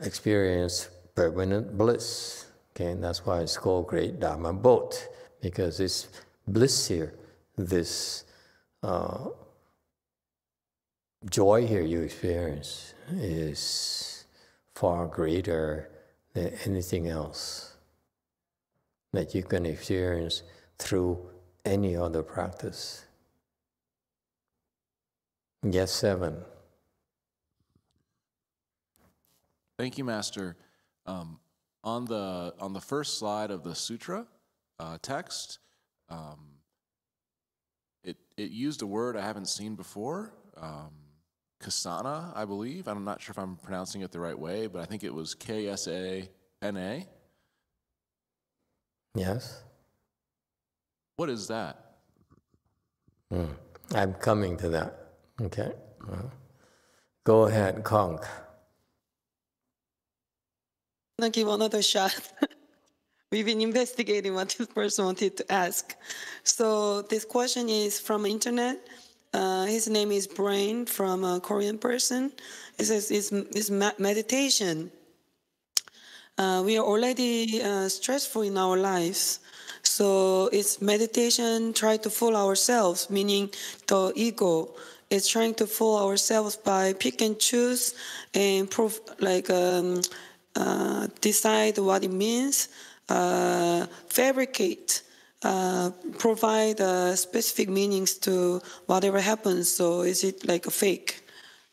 experience permanent bliss. Okay, and that's why it's called Great Dharma Boat, because it's bliss here, this uh, joy here you experience is far greater than anything else that you can experience through any other practice. Yes, seven. Thank you, Master. Um, on the on the first slide of the sutra uh, text, um, it it used a word I haven't seen before, um, kasana, I believe. I'm not sure if I'm pronouncing it the right way, but I think it was K S A N A. Yes. What is that? Mm. I'm coming to that. Okay. Well, go ahead, Conk. I'm gonna give another shot. We've been investigating what this person wanted to ask. So this question is from internet. Uh, his name is Brain from a Korean person. It says it's, it's meditation. Uh, we are already uh, stressful in our lives. So it's meditation, try to fool ourselves, meaning the ego is trying to fool ourselves by pick and choose and prove like um, uh, decide what it means, uh, fabricate, uh, provide uh, specific meanings to whatever happens. So is it like a fake?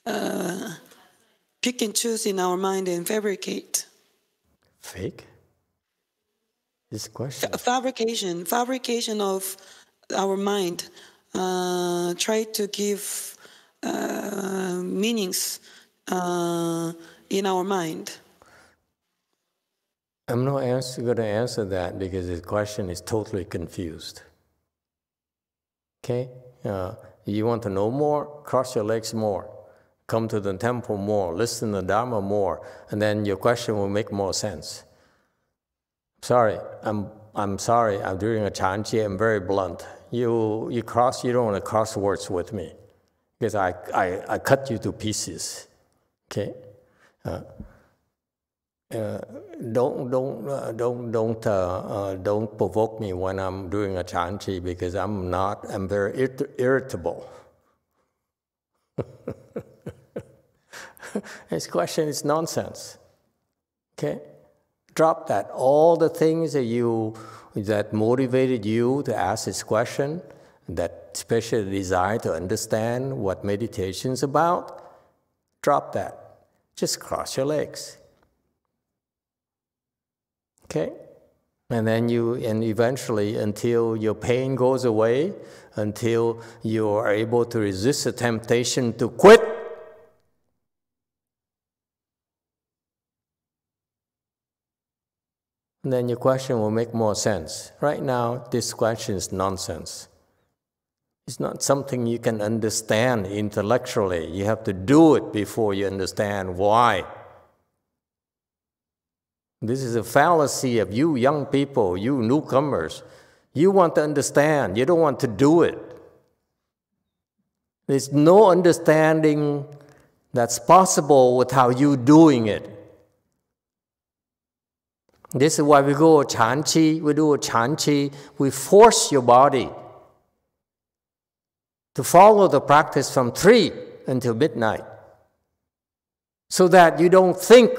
Uh, pick and choose in our mind and fabricate. Fake? This question? fabrication, fabrication of our mind. Uh, try to give meanings in our mind. I'm not answer, going to answer that because the question is totally confused. Okay? Uh, you want to know more? Cross your legs more. Come to the temple more. Listen to the Dharma more. And then your question will make more sense. Sorry, I'm, I'm sorry. I'm doing a Chan Qi. I'm very blunt. You, you cross, you don't want to cross words with me because I, I, I cut you to pieces. Okay? Uh, uh, don't don't uh, don't don't uh, uh, don't provoke me when I'm doing a Chan Qi because I'm not. I'm very ir- irritable. His question is nonsense. Okay, drop that. All the things that you that motivated you to ask this question, that special desire to understand what meditation is about, drop that. Just cross your legs. Okay? And then you, and eventually, until your pain goes away, until you are able to resist the temptation to quit, then your question will make more sense. Right now, this question is nonsense. It's not something you can understand intellectually. You have to do it before you understand why. This is a fallacy of you young people, you newcomers. You want to understand, you don't want to do it. There's no understanding that's possible without you doing it. This is why we go Chan Qi, we do a chanchi, we force your body to follow the practice from 3 until midnight so that you don't think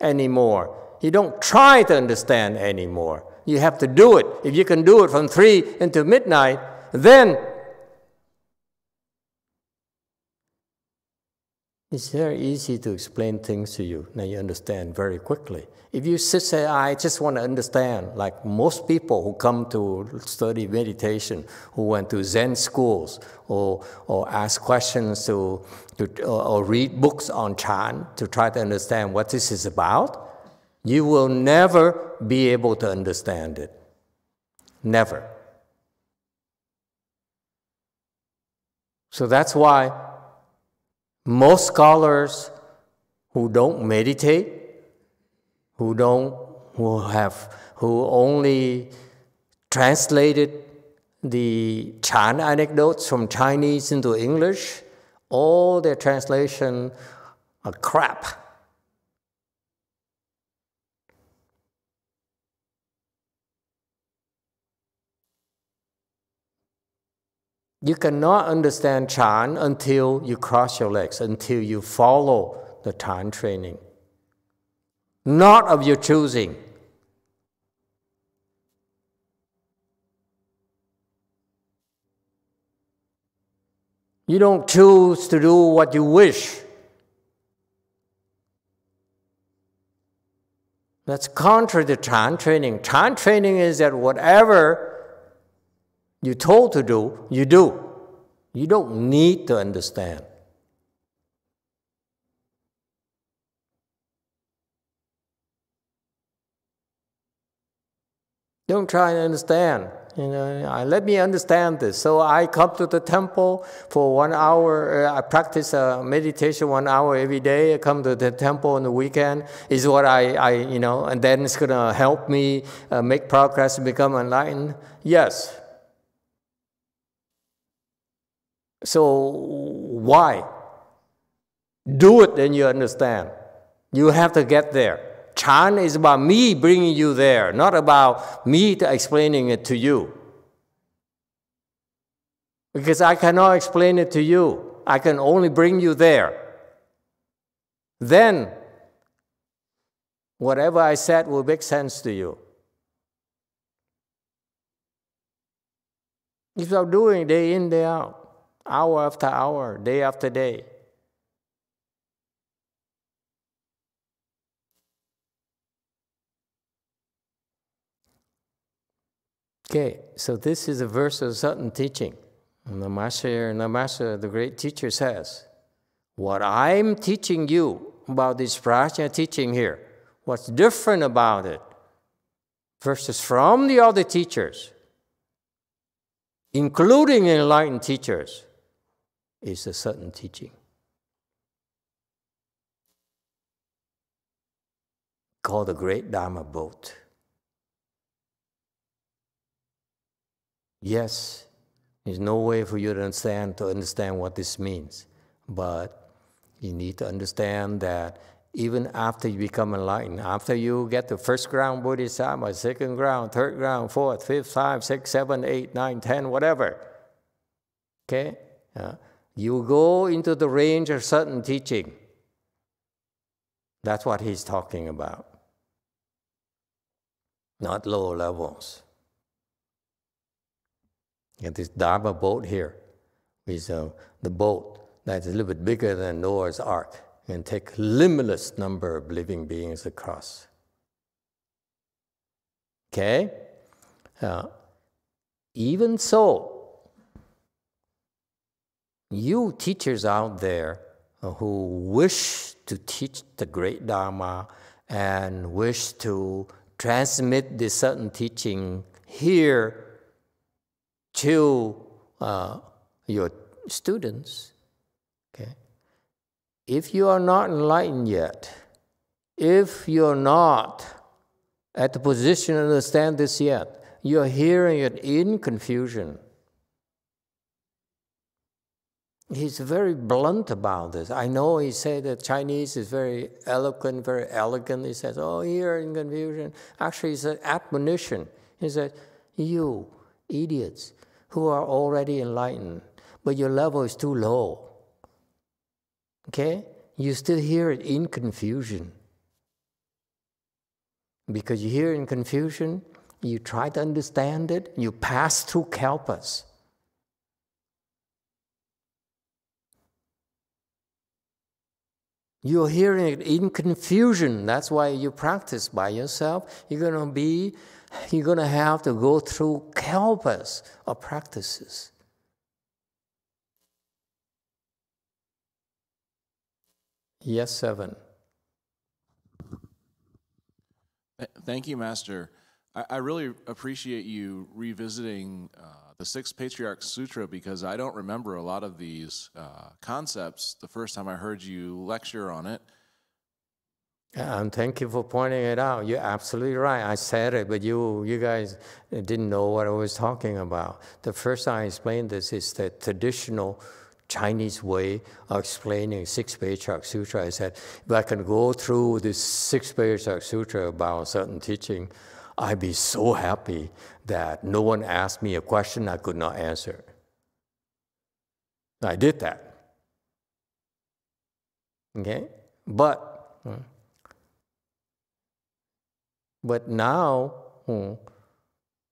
anymore you don't try to understand anymore. You have to do it. If you can do it from 3 until midnight, then it's very easy to explain things to you. Now you understand very quickly. If you sit say, I just want to understand, like most people who come to study meditation, who went to Zen schools or, or ask questions to, to or, or read books on Chan to try to understand what this is about, you will never be able to understand it. Never. So that's why most scholars who don't meditate, who don't, who have, who only translated the Chan anecdotes from Chinese into English, all their translation are crap. You cannot understand Chan until you cross your legs, until you follow the Chan training. Not of your choosing. You don't choose to do what you wish. That's contrary to Chan training. Chan training is that whatever you're told to do, you do. You don't need to understand. Don't try to understand. You know, let me understand this. So I come to the temple for one hour. Uh, I practice uh, meditation one hour every day. I come to the temple on the weekend. Is what I, I you know, and then it's gonna help me uh, make progress and become enlightened. Yes, So why? Do it, then you understand. You have to get there. Chan is about me bringing you there, not about me explaining it to you. Because I cannot explain it to you. I can only bring you there. Then, whatever I said will make sense to you. If you're doing day in, day out hour after hour, day after day. Okay, so this is a verse of sudden teaching. The master, the great teacher says, What I'm teaching you about this Prajna teaching here, what's different about it versus from the other teachers, including enlightened teachers, is a sudden teaching. Called the Great Dharma Boat. Yes, there's no way for you to understand to understand what this means, but you need to understand that even after you become enlightened, after you get the first ground bodhisattva, second ground, third ground, fourth, fifth, five, six, seven, eight, nine, ten, whatever. Okay? Uh, you go into the range of sudden teaching. That's what he's talking about. Not low levels. And this Dharma boat here is uh, the boat that's a little bit bigger than Noah's Ark and take limitless number of living beings across. Okay? Uh, even so, you teachers out there who wish to teach the great Dharma and wish to transmit this sudden teaching here to uh, your students, okay? If you are not enlightened yet, if you're not at the position to understand this yet, you're hearing it in confusion he's very blunt about this. I know he said that Chinese is very eloquent, very elegant. He says, oh, hear in confusion. Actually, it's an admonition. He said, you idiots who are already enlightened, but your level is too low. Okay? You still hear it in confusion. Because you hear in confusion, you try to understand it, you pass through kalpas. You're hearing it in confusion. That's why you practice by yourself. You're going to be, you're to have to go through kalpas of practices. Yes, seven. Thank you, Master. I, really appreciate you revisiting uh, the Sixth Patriarch Sutra because I don't remember a lot of these uh, concepts the first time I heard you lecture on it. And thank you for pointing it out. You're absolutely right. I said it, but you, you guys didn't know what I was talking about. The first time I explained this is the traditional Chinese way of explaining Six Patriarch Sutra. I said, if I can go through this Six Patriarch Sutra about sudden teaching, I'd be so happy that no one asked me a question I could not answer. I did that. Okay? But, hmm, but now, hmm,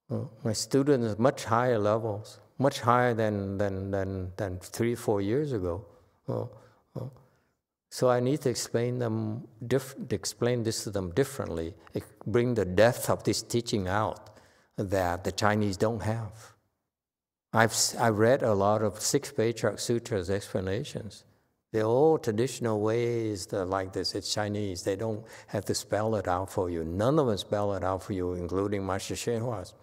hmm, my students much higher levels, much higher than, than, than, than three, four years ago. So I need to explain them, explain this to them differently, bring the depth of this teaching out that the Chinese don't have. I've, I've read a lot of Six Patriarch Sutras explanations. The old traditional ways like this, it's Chinese. They don't have to spell it out for you. None of them spell it out for you, including Master Hsuan Hua's.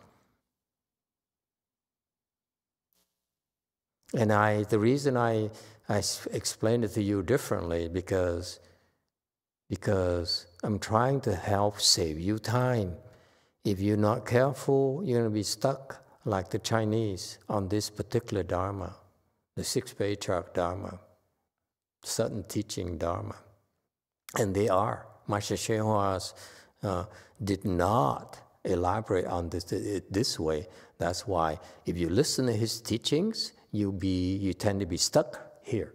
And I, the reason I, I explain it to you differently because, because I'm trying to help save you time. If you're not careful, you're going to be stuck like the Chinese on this particular Dharma, the six patriarch Dharma, sudden teaching Dharma. And they are. Master Hsuan uh, did not elaborate on this this way. That's why if you listen to his teachings, you be you tend to be stuck here.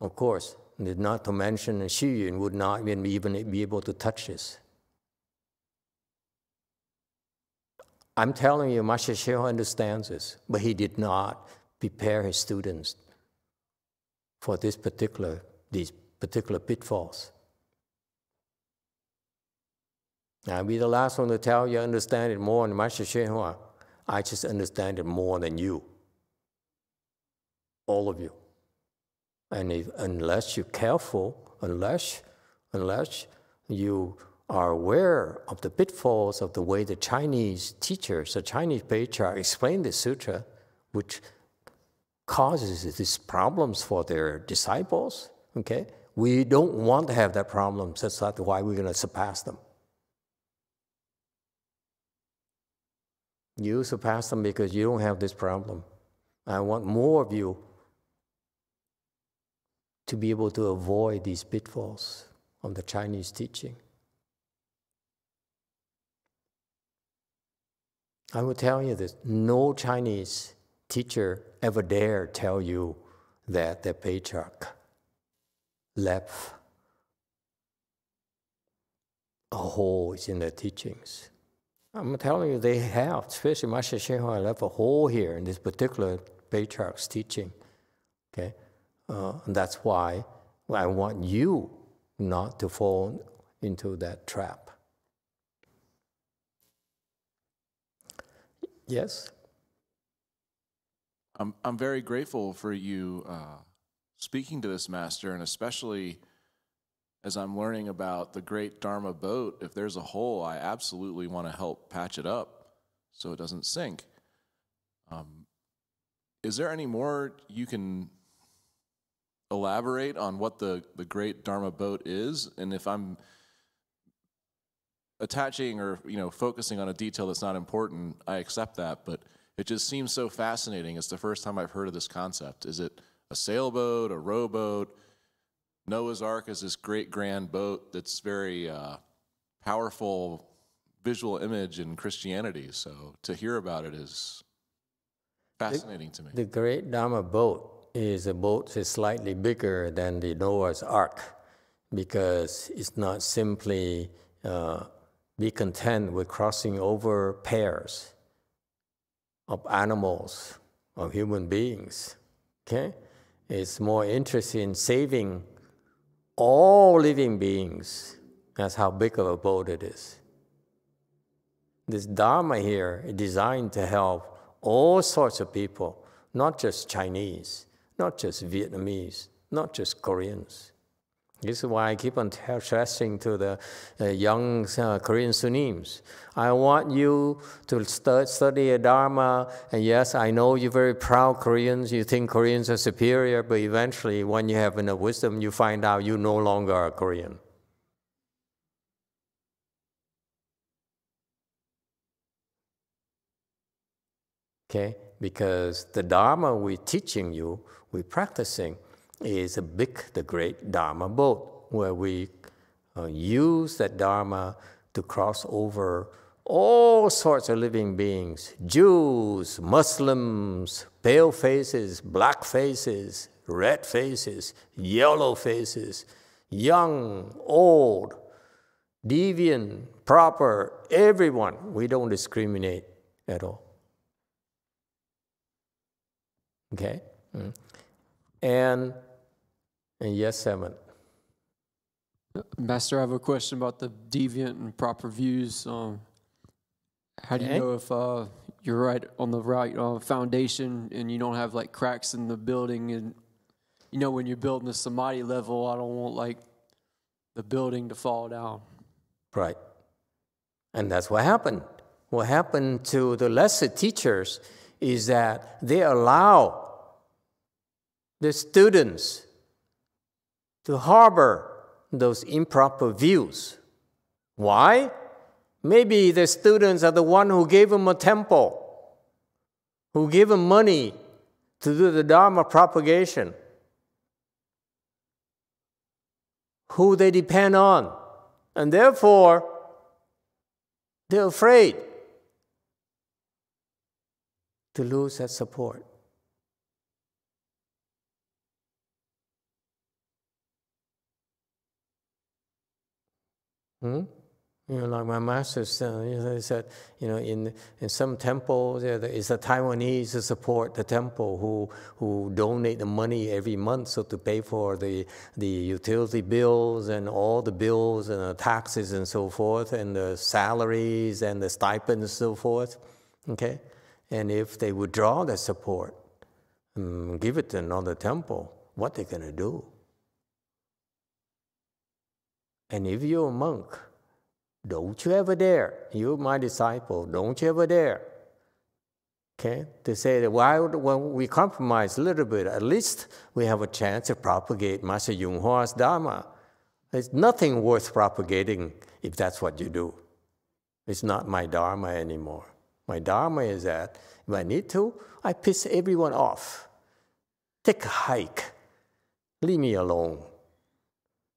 Of course, not to mention Xu Yun would not even be, even be able to touch this. I'm telling you, Master Hsuan understands this, but he did not prepare his students for this particular these particular pitfalls. I'll be the last one to tell you I understand it more than Master Hsuan I just understand it more than you. All of you. And if, unless you're careful, unless, unless you are aware of the pitfalls of the way the Chinese teachers, the Chinese patriarch explain the sutra, which causes these problems for their disciples, okay? We don't want to have that problem. That's why we're going to surpass them. You surpass them because you don't have this problem. I want more of you to be able to avoid these pitfalls of the Chinese teaching. I will tell you this no Chinese teacher ever dare tell you that the patriarch left a hole in their teachings. I'm telling you, they have, especially Master Hua left a hole here in this particular patriarch's teaching. Okay? Uh, and that's why I want you not to fall into that trap. Yes? I'm, I'm very grateful for you uh, speaking to this master, and especially as I'm learning about the great Dharma boat. If there's a hole, I absolutely want to help patch it up so it doesn't sink. Um, is there any more you can elaborate on what the, the great Dharma boat is? And if I'm attaching or you know focusing on a detail that's not important, I accept that. But it just seems so fascinating. It's the first time I've heard of this concept. Is it a sailboat, a rowboat? Noah's Ark is this great grand boat that's very uh, powerful visual image in Christianity. So to hear about it is fascinating the, to me. The great Dharma boat is a boat is slightly bigger than the Noah's Ark because it's not simply uh, be content with crossing over pairs of animals, of human beings. Okay? It's more interested in saving all living beings. That's how big of a boat it is. This Dharma here is designed to help all sorts of people, not just Chinese, not just Vietnamese, not just Koreans. This is why I keep on stressing to the uh, young uh, Korean Sunims. I want you to stu- study a Dharma, and yes, I know you're very proud Koreans. You think Koreans are superior, but eventually, when you have enough wisdom, you find out you no longer are Korean. Okay, because the Dharma we're teaching you, we're practicing, is a big, the great Dharma boat, where we uh, use that Dharma to cross over all sorts of living beings Jews, Muslims, pale faces, black faces, red faces, yellow faces, young, old, deviant, proper, everyone. We don't discriminate at all. Okay? Mm. And, and yes, seven. Master, I have a question about the deviant and proper views. Um, how do you Okay. know if uh, you're right on the right uh, foundation and you don't have like cracks in the building? And you know, when you're building a samadhi level, I don't want like the building to fall down. Right. And that's what happened. What happened to the lesser teachers is that they allow the students to harbor those improper views. Why? Maybe the students are the one who gave them a temple, who gave them money to do the Dharma propagation, who they depend on. And therefore, they're afraid to lose that support. Hmm? You know, like my master said, you know, said, you know, in, in some temples, there is a Taiwanese to support the temple who, who donate the money every month so to pay for the, the utility bills and all the bills and the taxes and so forth, and the salaries and the stipends and so forth. Okay? And if they withdraw the support, and give it to another temple, what they going to do? And if you're a monk, don't you ever dare, you're my disciple, don't you ever dare. Okay? To say that why would, when we compromise a little bit, at least we have a chance to propagate Master YongHua's Dharma. There's nothing worth propagating if that's what you do. It's not my Dharma anymore. My Dharma is that if I need to, I piss everyone off. Take a hike. Leave me alone.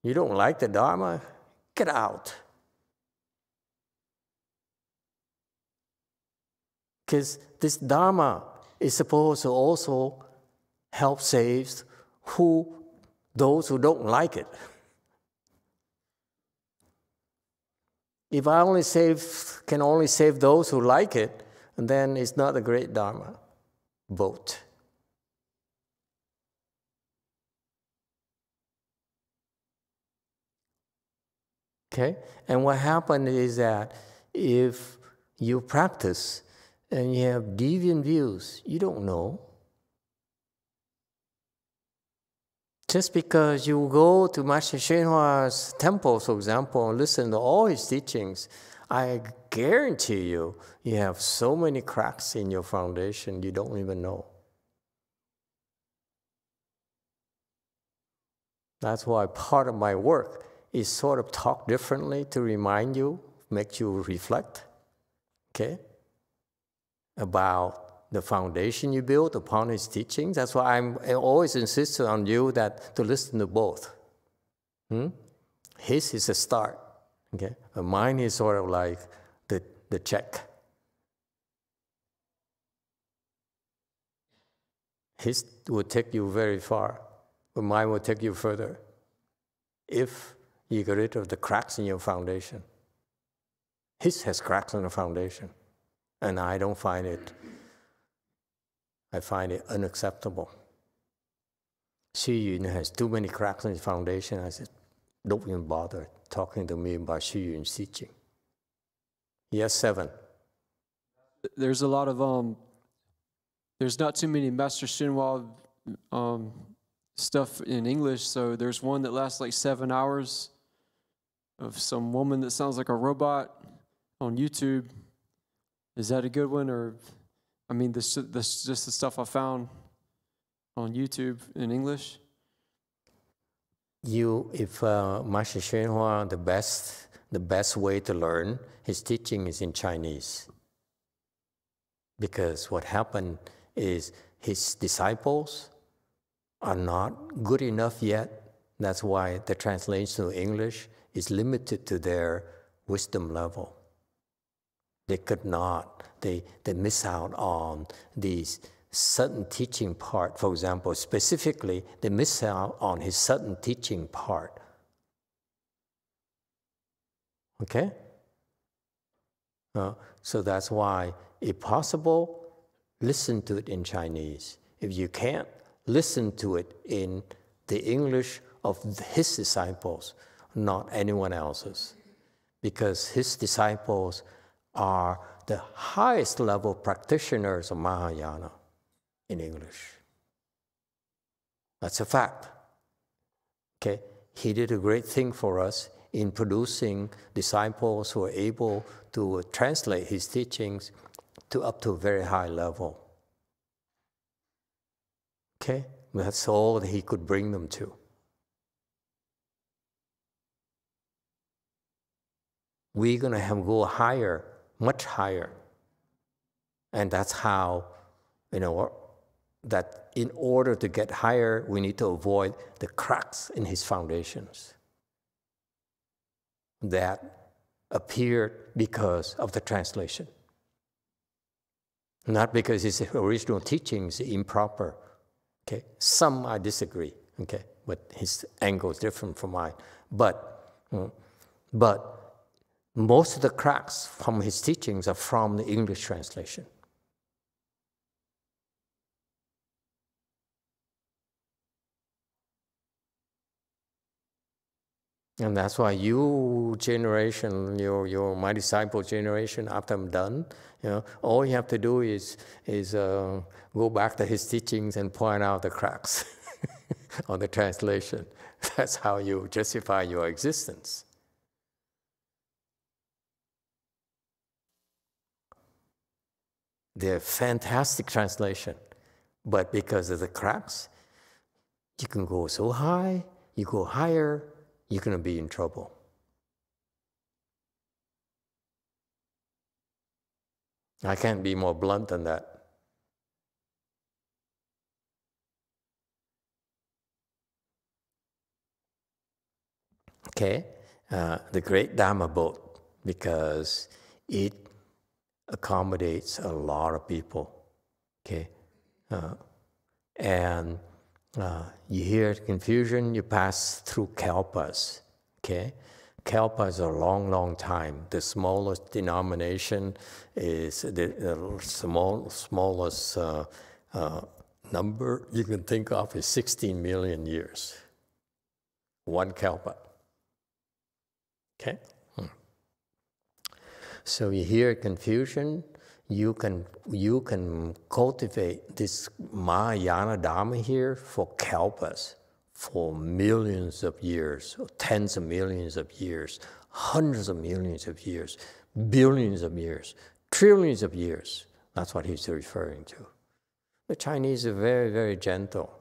You don't like the Dharma? Get out. Because this Dharma is supposed to also help save who those who don't like it. If I only save can only save those who like it, then it's not a great Dharma. Vote. Okay? And what happened is that if you practice and you have deviant views, you don't know. Just because you go to Master Hsuan Hua's temple, for example, and listen to all his teachings, I guarantee you, you have so many cracks in your foundation you don't even know. That's why part of my work is sort of talk differently to remind you, make you reflect, okay, about the foundation you build upon his teachings. That's why I'm I always insisted on you that to listen to both. Hmm? His is a start, okay, and mine is sort of like the, the check. His will take you very far, but mine will take you further. If you get rid of the cracks in your foundation. His has cracks in the foundation, and I don't find it, I find it unacceptable. Xu Yun has too many cracks in his foundation. I said, don't even bother talking to me about Xu Yun's teaching. Yes, seven. There's a lot of um. There's not too many Master Hsuan Hua um, stuff in English. So there's one that lasts like seven hours of some woman that sounds like a robot on YouTube. Is that a good one? Or, I mean, this, this just the stuff I found on YouTube in English. You, if uh, Master Hsuan the best, the best way to learn his teaching is in Chinese. Because what happened is his disciples are not good enough yet. That's why the translation to English is limited to their wisdom level. They could not, they, they miss out on these sudden teaching part. For example, specifically, they miss out on his sudden teaching part. Okay? Uh, so that's why, if possible, listen to it in Chinese. If you can't, listen to it in the English of his disciples, not anyone else's. Because his disciples are the highest level practitioners of Mahayana in English. That's a fact. Okay? He did a great thing for us in producing disciples who are able to translate his teachings to up to a very high level. Okay? That's all that he could bring them to. We're going to have go higher, much higher. And that's how, you know, that in order to get higher, we need to avoid the cracks in his foundations that appeared because of the translation. Not because his original teaching is improper. Okay, some I disagree. Okay, but his angle is different from mine. But, mm, but most of the cracks from his teachings are from the English translation. And that's why you generation, your, your my disciple generation, after I'm done, you know, all you have to do is, is uh, go back to his teachings and point out the cracks on the translation. That's how you justify your existence. They're fantastic translation, but because of the cracks, you can go so high, you go higher, you're going to be in trouble. I can't be more blunt than that. Okay, uh, the Great Dharma boat, because it accommodates a lot of people. Okay, uh, and uh, you hear confusion, you pass through kalpas. Okay, kalpa is a long, long time. The smallest denomination is the, the small, smallest uh, uh, number you can think of is 16 million years. One kalpa. Okay. So you hear confusion, you can you can cultivate this Mahayana Dharma here for kalpas for millions of years, tens of millions of years, hundreds of millions of years, billions of years, trillions of years. That's what he's referring to. The Chinese are very, very gentle.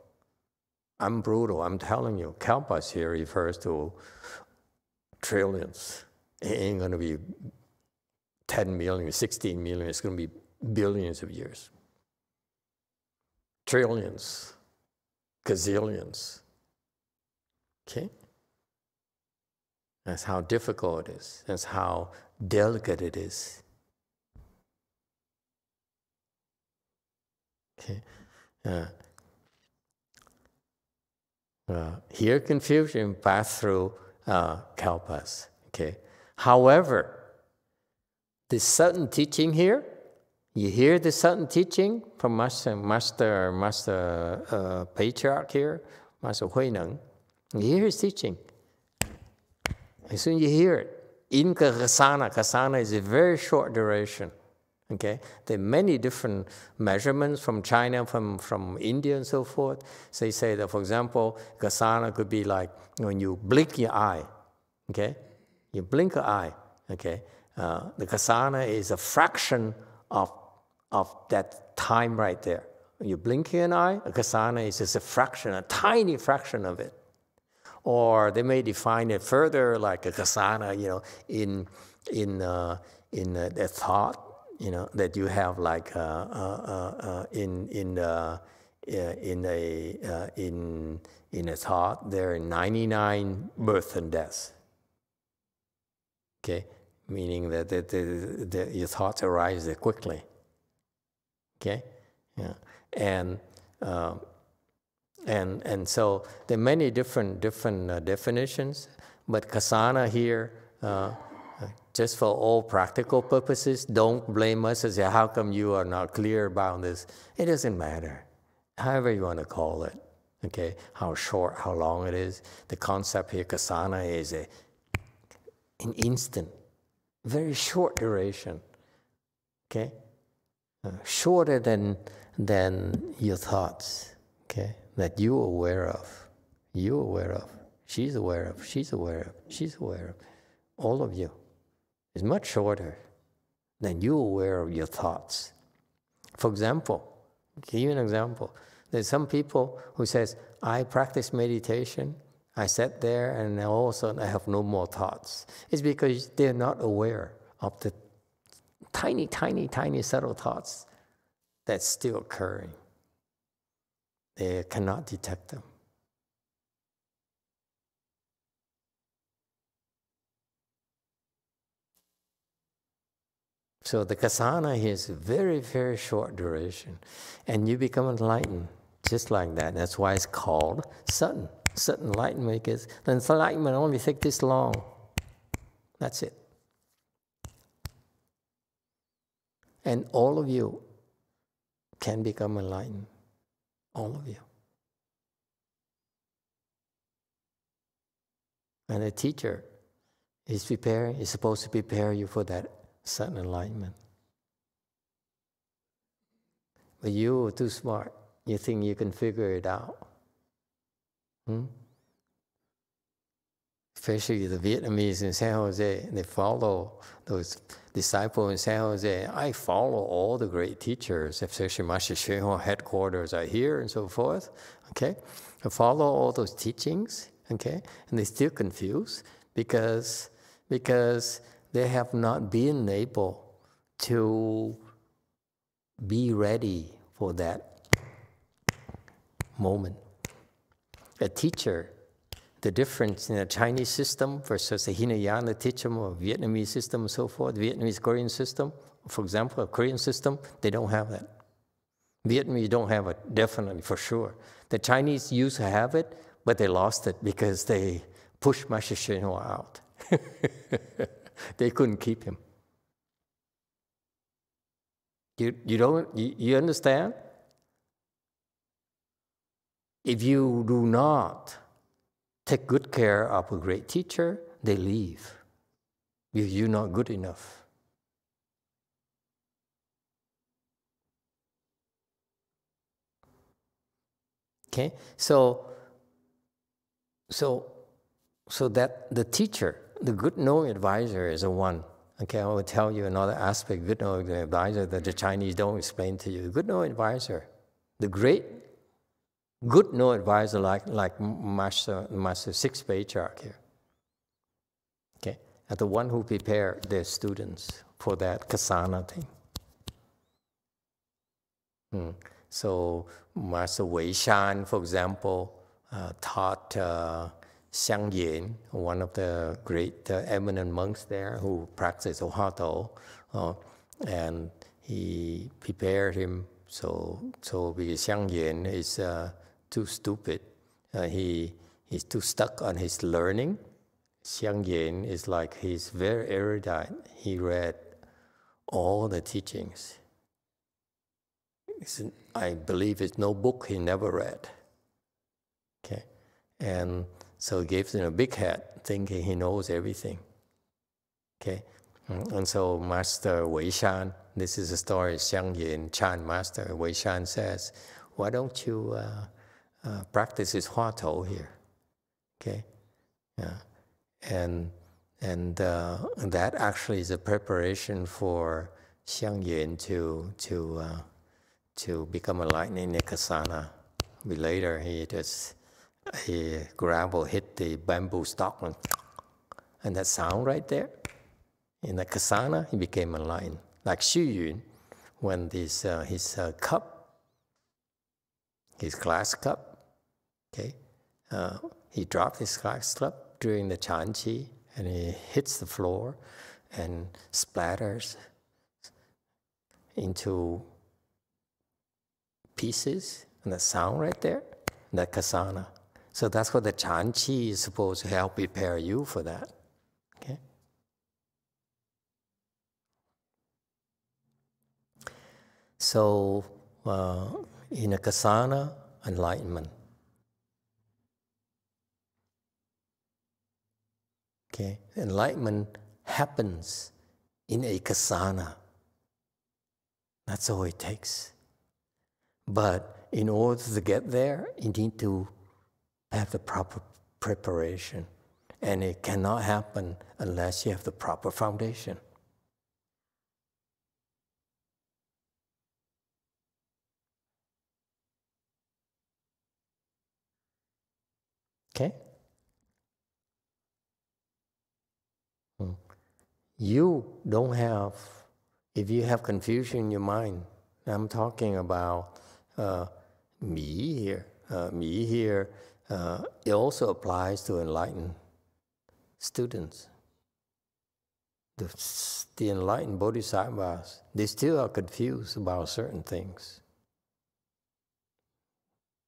I'm brutal, I'm telling you. Kalpas here refers to trillions. It ain't going to be 10 million, 16 million, it's going to be billions of years. Trillions, gazillions. Okay? That's how difficult it is. That's how delicate it is. Okay? Uh, uh, here, confusion pass through uh, kalpas. Okay. However, the sudden teaching here, you hear the sudden teaching from Master, Master, Master uh, Patriarch here, Master Hui Neng. You hear his teaching. As soon as you hear it, in Kasana, Kasana is a very short duration. Okay, there are many different measurements from China, from, from India, and so forth. So they say that, for example, kasana could be like when you blink your eye. Okay, you blink your eye. Okay, uh, the kasana is a fraction of of that time right there. You blink an eye, a kasana is just a fraction, a tiny fraction of it. Or they may define it further, like a kasana, you know, in in uh, in uh, the thought you know, that you have like uh, uh, in in in a in in a thought there are 99 births and deaths. Okay, meaning that the, the, the, your thoughts arise there quickly. Okay, yeah, and um, and and so there are many different different uh, definitions, but kasana here. Uh, just for all practical purposes, don't blame us and say, how come you are not clear about this? It doesn't matter. However you want to call it, okay, how short, how long it is. The concept here, kasana, is a, an instant, very short duration, okay? Uh, shorter than, than your thoughts, okay, that you're aware of. You're aware of. She's aware of. She's aware of. She's aware of. All of you is much shorter than you aware of your thoughts. For example, give you an example. There's some people who says, I practice meditation, I sat there and all of a sudden I have no more thoughts. It's because they're not aware of the tiny, tiny, tiny subtle thoughts that's still occurring. They cannot detect them. So the kasana is very, very short duration. And you become enlightened just like that. That's why it's called sudden. Sudden enlightenment then the enlightenment only takes this long. That's it. And all of you can become enlightened. All of you. And a teacher is preparing, is supposed to prepare you for that sudden enlightenment. But you are too smart. You think you can figure it out. Hmm? Especially the Vietnamese in San Jose, they follow those disciples in San Jose. I follow all the great teachers, especially Master Hsuan headquarters are here and so forth. Okay, I follow all those teachings. Okay, and they still confused because because they have not been able to be ready for that moment. A teacher, the difference in a Chinese system versus a Hinayana teacher or Vietnamese system and so forth, Vietnamese Korean system, for example, a Korean system, they don't have that. Vietnamese don't have it, definitely, for sure. The Chinese used to have it, but they lost it because they pushed Master Hsuan Hua out. they couldn't keep him. You, you don't you, you understand? If you do not take good care of a great teacher, they leave because you're not good enough. Okay, so so so that the teacher the good knowing advisor is a one. Okay, I will tell you another aspect, good knowing advisor that the Chinese don't explain to you. Good knowing advisor, the great good no advisor like, like Master, Master Six Patriarch here. Okay, and the one who prepare their students for that kasana thing. Hmm. So Master Wei Shan, for example, uh, taught uh, Xiang Yin, one of the great uh, eminent monks there who practiced Ohato, uh, and he prepared him so so Xiang Yin is uh, too stupid, uh, he he's too stuck on his learning. Xiang Yin is like he's very erudite. He read all the teachings. It's, I believe it's no book he never read. Okay, and so he gives him a big head, thinking he knows everything. Okay, and so Master Wei Shan This is a story Xiang Yin, Chan master, Wei Shan says, why don't you uh, uh, practice this Hua Tou here? Okay? Yeah. And, and uh, that actually is a preparation for Xiang Yin to, to, uh, to become a lightning Nikasana. Later, he just he gravel hit the bamboo stalk and, and that sound right there in the kasana he became a enlightened like Xu Yun when this uh, his uh, cup his glass cup okay uh, he dropped his cup during the Chan Qi and he hits the floor and splatters into pieces and the sound right there that kasana so that's what the Chan Qi is supposed to help prepare you for that. Okay? So, uh, in a kasana, enlightenment. Okay? Enlightenment happens in a kasana. That's all it takes. But in order to get there, you need to have the proper preparation. And it cannot happen unless you have the proper foundation. Okay? Hmm. You don't have, if you have confusion in your mind, I'm talking about uh, me here, uh, me here uh, it also applies to enlightened students. The, the enlightened bodhisattvas, they still are confused about certain things.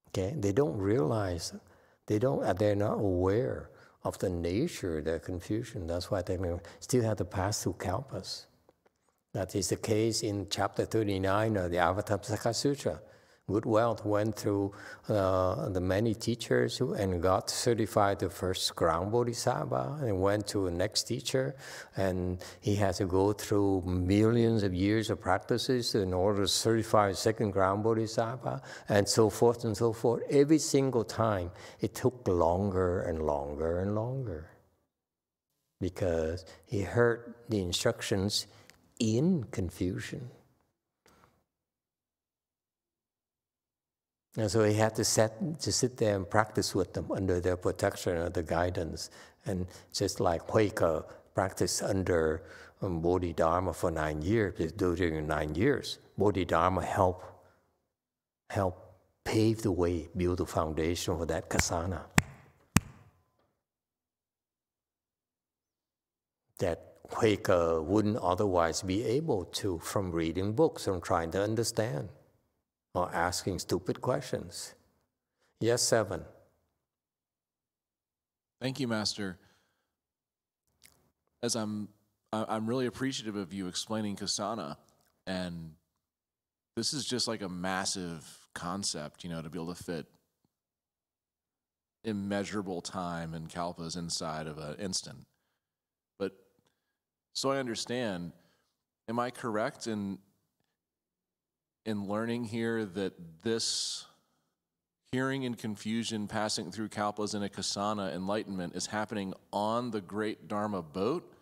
Okay, they don't realize, they don't, they're not aware of the nature of their confusion. That's why they still have to pass through kalpas. That is the case in chapter 39 of the Avatamsaka Sutra. Good Wealth went through uh, the many teachers who, and got certified the first ground bodhisattva and went to the next teacher. And he had to go through millions of years of practices in order to certify second ground bodhisattva and so forth and so forth. Every single time, it took longer and longer and longer because he heard the instructions in confusion. And so he had to, set, to sit there and practice with them under their protection or the guidance. And just like Huike practiced under um, Bodhidharma for nine years, during nine years, Bodhidharma helped help pave the way, build the foundation for that kasana. That Huike wouldn't otherwise be able to from reading books, from trying to understand or asking stupid questions. Yes, seven. Thank you, Master. As I'm, I'm really appreciative of you explaining kasana, and this is just like a massive concept, you know, to be able to fit immeasurable time and kalpas inside of an instant. But so I understand, am I correct in in learning here that this hearing and confusion passing through kalpas in a kasana enlightenment is happening on the great dharma boat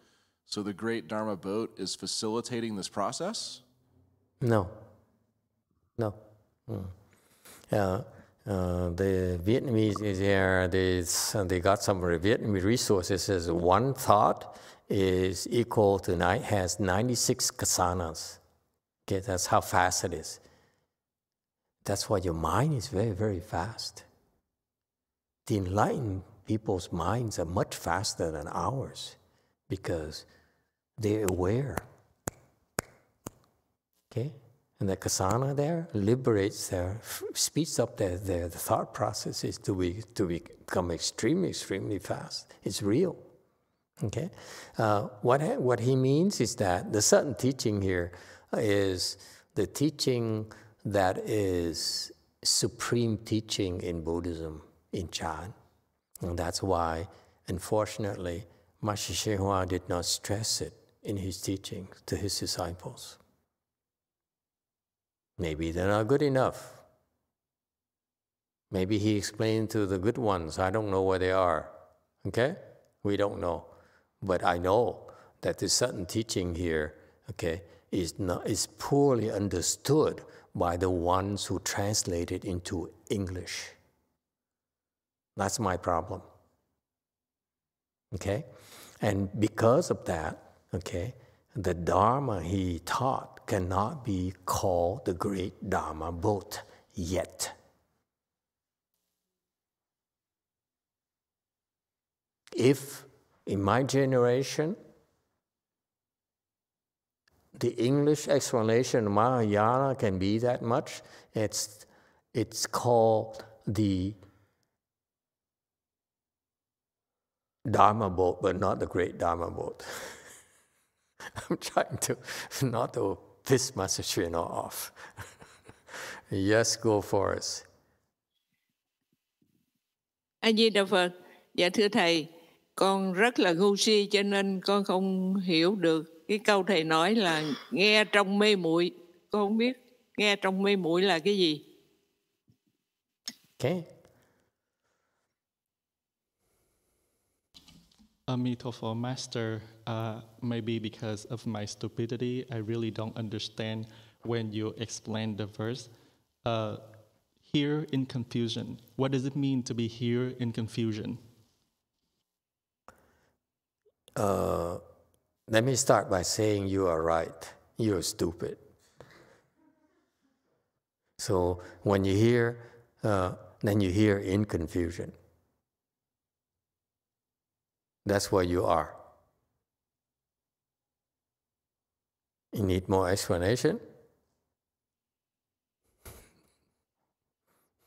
so the great dharma boat is facilitating this process no no mm. uh, uh, the Vietnamese is here. They, they got some Vietnamese resources. Says one thought is equal to nine, has 96 kasanas. Okay, that's how fast it is. That's why your mind is very, very fast. The enlightened people's minds are much faster than ours because they're aware. Okay? And the kasana there liberates their, speeds up their, their thought processes to, be, to become extremely, extremely fast. It's real. Okay? Uh, what, what he means is that the sudden teaching here is the teaching that is supreme teaching in Buddhism, in Chan. And that's why, unfortunately, Master Hsuan did not stress it in his teaching to his disciples. Maybe they're not good enough. Maybe he explained to the good ones. I don't know where they are. Okay? We don't know. But I know that the sudden teaching here, okay, is, not, is poorly understood by the ones who translate it into English. That's my problem. Okay? And because of that, okay, the Dharma he taught cannot be called the great Dharma boat yet. If in my generation, the English explanation Mahayana can be that much, it's, it's called the Dharma boat, but not the great Dharma boat. I'm trying to not to piss Master Hsuan off. yes, go for us. A Di Đà Phật. Dạ thưa thầy, con rất là ngu si cho nên con không hiểu được cái câu thầy nói là nghe trong mê muội. Con không biết nghe trong mê muội là cái gì. Okay. Amitabha Master, uh, maybe because of my stupidity, I really don't understand when you explain the verse. Uh, here in confusion, what does it mean to be here in confusion? Uh, let me start by saying you are right. You're stupid. So when you hear, uh, then you hear in confusion. That's where you are. You need more explanation?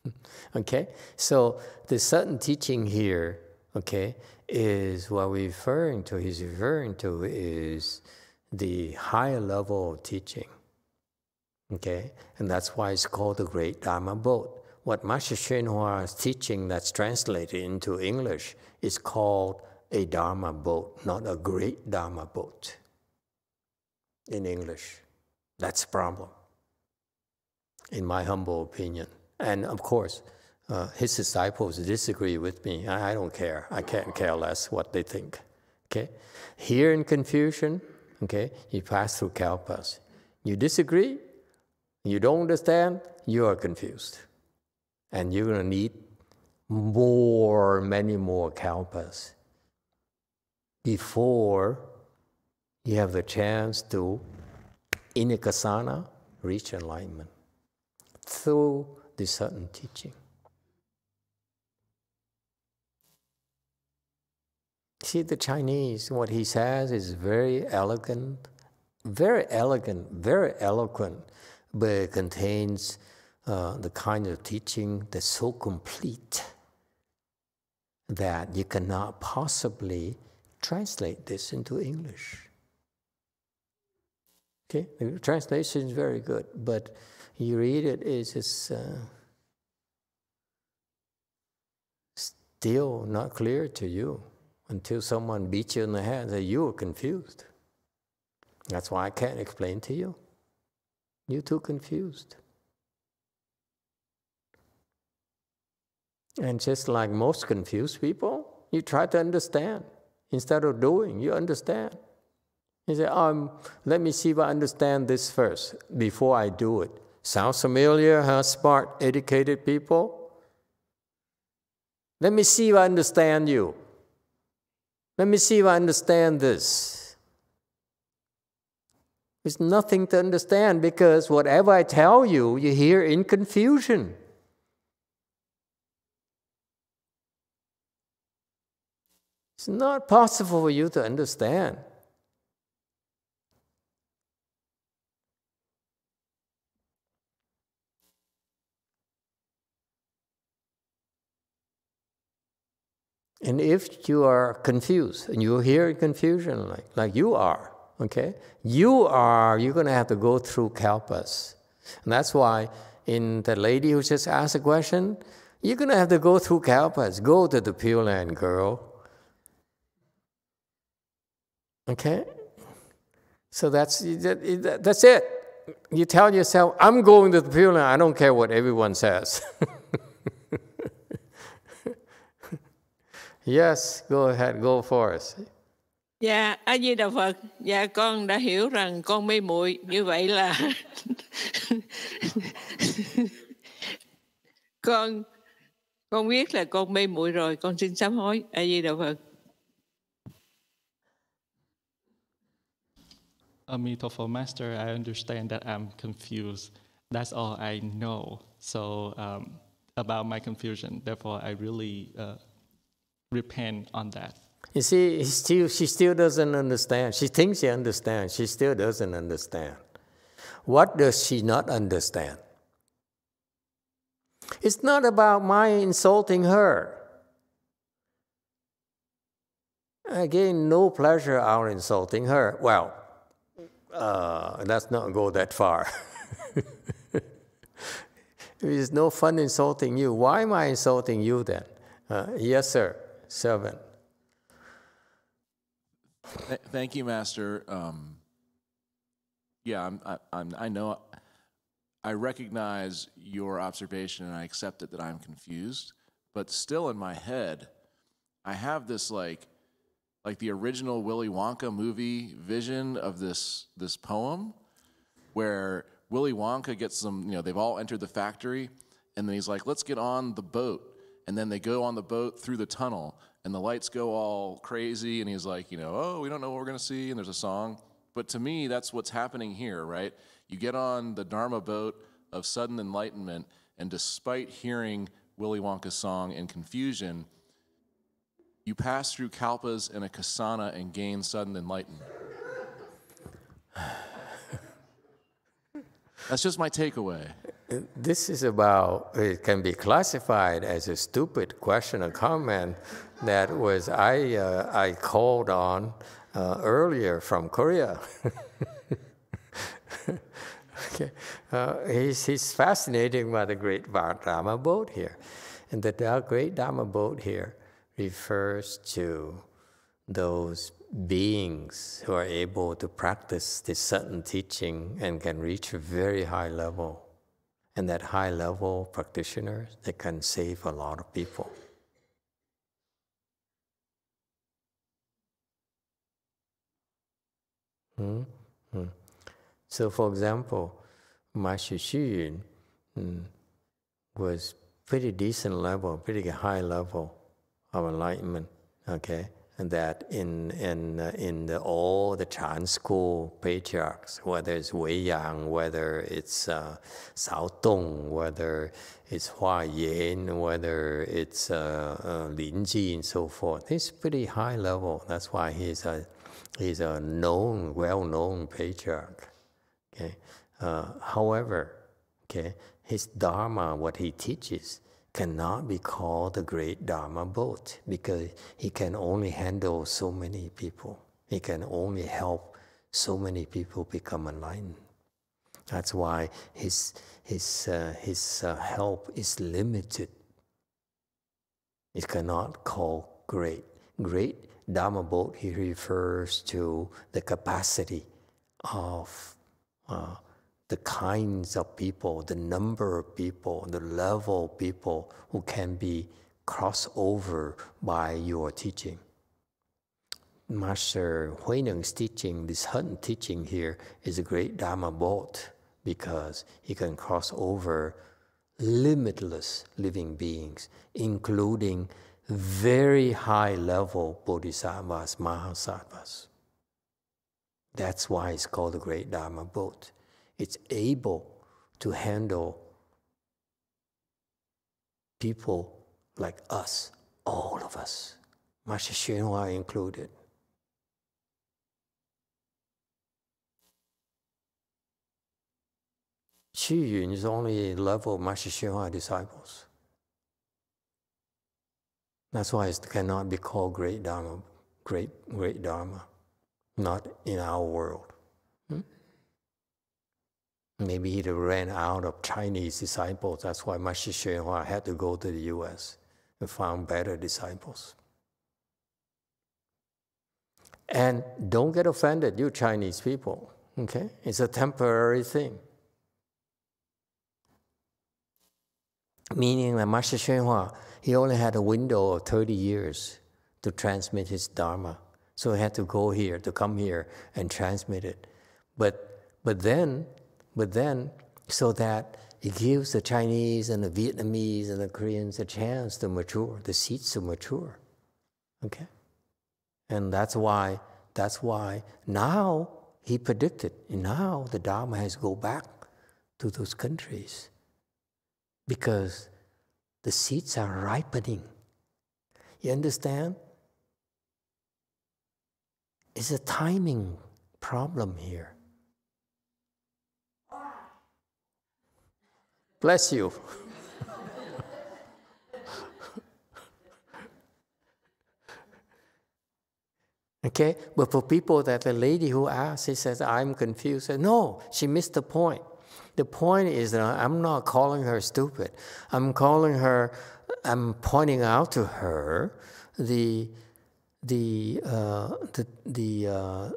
okay, so the sudden teaching here, okay, is what we're referring to, he's referring to is the higher level of teaching. Okay, and that's why it's called the Great Dharma Boat. What Master Hsuan Hua is teaching that's translated into English is called a Dharma boat, not a great Dharma boat in English. That's a problem, in my humble opinion. And of course, uh, his disciples disagree with me. I, don't care. I can't care less what they think. Okay? Hear in confusion, okay, you pass through kalpas. You disagree, you don't understand, you are confused. And you're going to need more, many more kalpas before you have the chance to, inikasana, reach enlightenment through the sudden teaching. See, the Chinese, what he says is very elegant, very elegant, very eloquent, but it contains uh, the kind of teaching that's so complete that you cannot possibly translate this into English. Okay, the translation is very good, but you read it, it's just uh, still not clear to you until someone beats you in the head and says, You are confused. That's why I can't explain to you. You're too confused. And just like most confused people, you try to understand. Instead of doing, you understand. You say, um, let me see if I understand this first before I do it. Sounds familiar, huh? Smart, educated people? Let me see if I understand you. Let me see if I understand this. There's nothing to understand because whatever I tell you, you hear in confusion. It's not possible for you to understand. And if you are confused and you hear confusion like, like you are, okay, you are, you're going to have to go through kalpas. And that's why in the lady who just asked a question, you're going to have to go through kalpas. Go to the Pure Land girl. Okay? So that's, that, that's it. you tell yourself, I'm going to the Pure Land, I don't care what everyone says. yes, go ahead, go for it. Dạ, A Di Đà Phật. Dạ con đã hiểu rằng con mê muội như vậy là con con biết là con mê muội rồi, con xin sám hối. A Di Đà Phật. Amitabha Master, I understand that I'm confused. That's all I know. So um, about my confusion, therefore I really uh, repent on that. You see, he still, she still doesn't understand. She thinks she understands. She still doesn't understand. What does she not understand? It's not about my insulting her. Again, no pleasure out insulting her. Well, uh, let's not go that far. There's no fun insulting you. Why am I insulting you then? Uh, yes, sir, Th- thank you, Master. Um, yeah, I'm, I, I'm, I know, I recognize your observation and I accept it that I'm confused, but still in my head, I have this like, like the original Willy Wonka movie vision of this this poem, where Willy Wonka gets them. You know, they've all entered the factory, and then he's like, "Let's get on the boat." And then they go on the boat through the tunnel, and the lights go all crazy, and he's like, you know, oh, we don't know what we're gonna see, and there's a song. But to me, that's what's happening here, right? You get on the Dharma boat of sudden enlightenment, and despite hearing Willy Wonka's song in confusion, you pass through kalpas and a kshana and gain sudden enlightenment. That's just my takeaway. This is about, it can be classified as a stupid question or comment that was I, uh, I called on uh, earlier from Korea. okay. Uh, he's, he's fascinated by the great Dharma boat here. And the great Dharma boat here refers to those beings who are able to practice this sudden teaching and can reach a very high level. And that high level practitioners, they can save a lot of people. Hmm? Hmm. So, for example, Master Xu hmm, was pretty decent level, pretty high level of enlightenment. Okay, that in in uh, in the, all the Chan school patriarchs, whether it's Wei Yang, whether it's uh, Cao Dong, whether it's Hua Yan, whether it's uh, uh, Lin Ji, and so forth, he's pretty high level. That's why he's a he's a known, well-known patriarch. Okay, uh, however, okay, his dharma, what he teaches, cannot be called the great Dharma boat because he can only handle so many people. He can only help so many people become enlightened. That's why his, his, uh, his uh, help is limited. It cannot call great. Great Dharma boat, he refers to the capacity of uh, the kinds of people, the number of people, the level of people who can be crossed over by your teaching. Master Huineng's teaching, this sudden teaching here, is a great Dharma boat because he can cross over limitless living beings, including very high level bodhisattvas, mahasattvas. That's why it's called the Great Dharma Boat it's able to handle people like us, all of us, Master Hsuan included. Xu Yun is only level Master Hsuan disciples. That's why it cannot be called great Dharma, great, great Dharma, not in our world. Maybe he ran out of Chinese disciples. That's why Master Hsuan had to go to the U.S. and found better disciples. And don't get offended, you Chinese people. Okay? It's a temporary thing. Meaning that Master Hsuan Hua, he only had a window of 30 years to transmit his Dharma. So he had to go here, to come here and transmit it. But, but then, but then, so that it gives the Chinese and the Vietnamese and the Koreans a chance to mature, the seeds to mature. Okay? And that's why, that's why now he predicted, now the Dharma has to go back to those countries because the seeds are ripening. You understand? It's a timing problem here. Bless you. okay, but for people that the lady who asked, she says, I'm confused. No, she missed the point. The point is that I'm not calling her stupid. I'm calling her, I'm pointing out to her the, the, uh, the, the uh,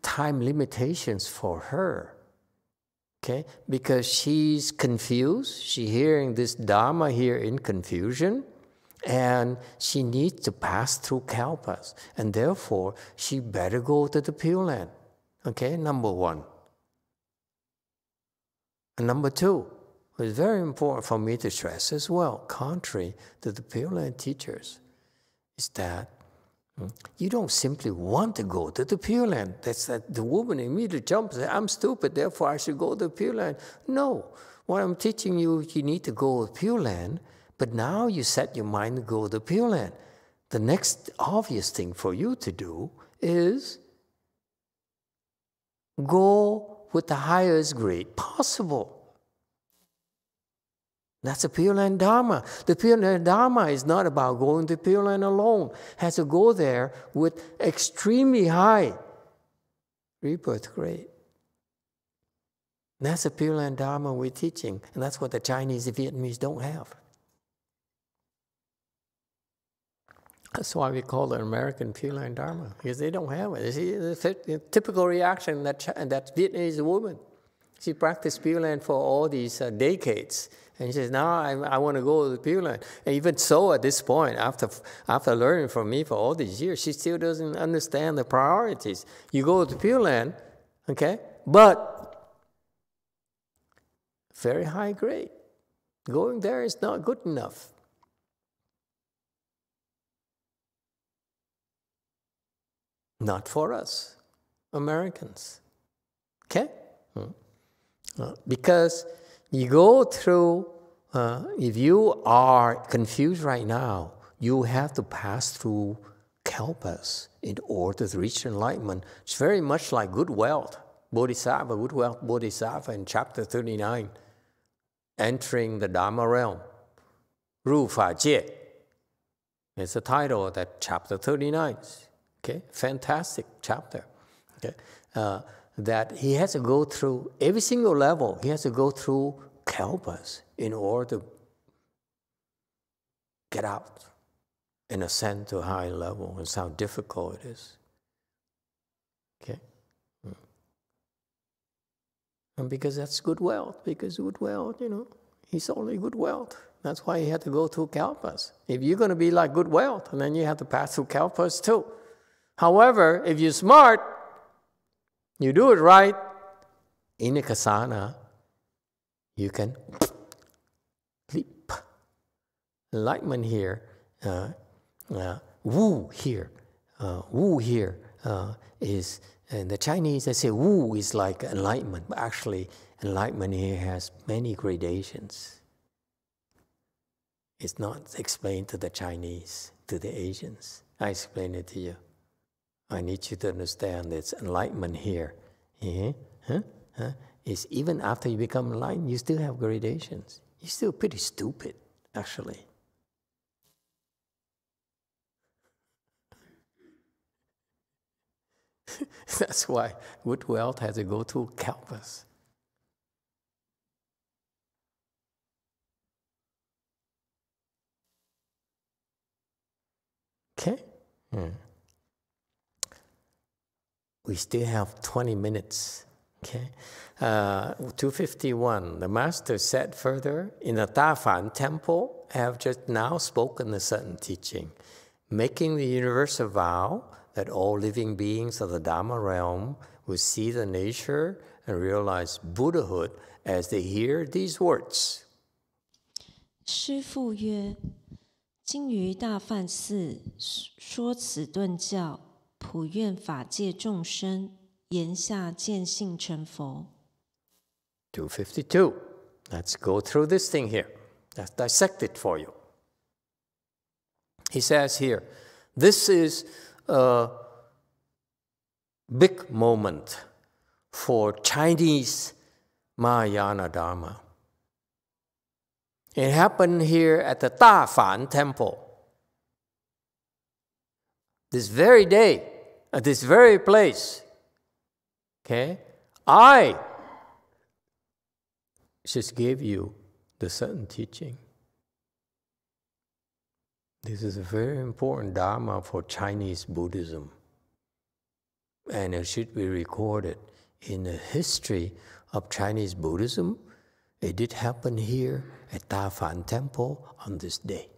time limitations for her. Okay? Because she's confused. She's hearing this Dharma here in confusion. And she needs to pass through Kalpas. And therefore, she better go to the Pure Land. Okay, number one. And number two, it's very important for me to stress as well, contrary to the Pure Land teachers, is that you don't simply want to go to the Pure Land. That's that the woman immediately jumps I'm stupid, therefore I should go to the Pure Land. No. What I'm teaching you, you need to go to Pure Land, but now you set your mind to go to Pure Land. The next obvious thing for you to do is go with the highest grade possible. That's the Pure Land Dharma. The Pure Land Dharma is not about going to Pure Land alone. Has to go there with extremely high rebirth grade. That's the Pure Land Dharma we're teaching, and that's what the Chinese and Vietnamese don't have. That's why we call it American Pure Land Dharma, because they don't have it. See, the typical reaction that, that Vietnamese woman, she practiced Pure Land for all these uh, decades. And she says, now I, I want to go to the Pure Land. And even so, at this point, after, after learning from me for all these years, she still doesn't understand the priorities. You go to the Pure Land, okay, but very high grade. Going there is not good enough. Not for us, Americans. Okay? Hmm. Uh, because you go through, uh, if you are confused right now, you have to pass through kalpas in order to reach enlightenment. It's very much like good wealth. Bodhisattva, good wealth, Bodhisattva in chapter 39, entering the Dharma realm. Ru Fa Jie. It's the title of that chapter 39. Okay, fantastic chapter. Okay, uh, that he has to go through every single level. He has to go through kalpas in order to get out and ascend to a high level. It's how difficult it is. Okay, hmm. and because that's good wealth. Because good wealth, you know, he's only good wealth. That's why he had to go through kalpas. If you're going to be like good wealth, and then you have to pass through kalpas too. However, if you're smart, you do it right, in a kshana, you can leap. Enlightenment here, uh, uh, wu here, uh, wu here uh, is, and the Chinese they say wu is like enlightenment, but actually enlightenment here has many gradations. It's not explained to the Chinese, to the Asians. I explain it to you. I need you to understand it's enlightenment here. Yeah? Huh? Huh? Is even after you become enlightened, you still have gradations. You're still pretty stupid, actually. That's why good wealth has to go through kalpas. Okay? Hmm we still have 20 minutes. Okay, uh, 251. The master said further, in the Dafan temple, I have just now spoken the sudden teaching, making the universal vow that all living beings of the Dharma realm will see the nature and realize Buddhahood as they hear these words. 师父曰：“今于大梵寺说此顿教。” 普愿法界众生言下见性成佛。” 252. Let's go through this thing here. Let's dissect it for you. He says here, this is a big moment for Chinese Mahayana Dharma. It happened here at the Da Fan Temple. This very day, at this very place. Okay? I just gave you the sudden teaching. This is a very important Dharma for Chinese Buddhism. And it should be recorded in the history of Chinese Buddhism. It did happen here at Ta Fan Temple on this day.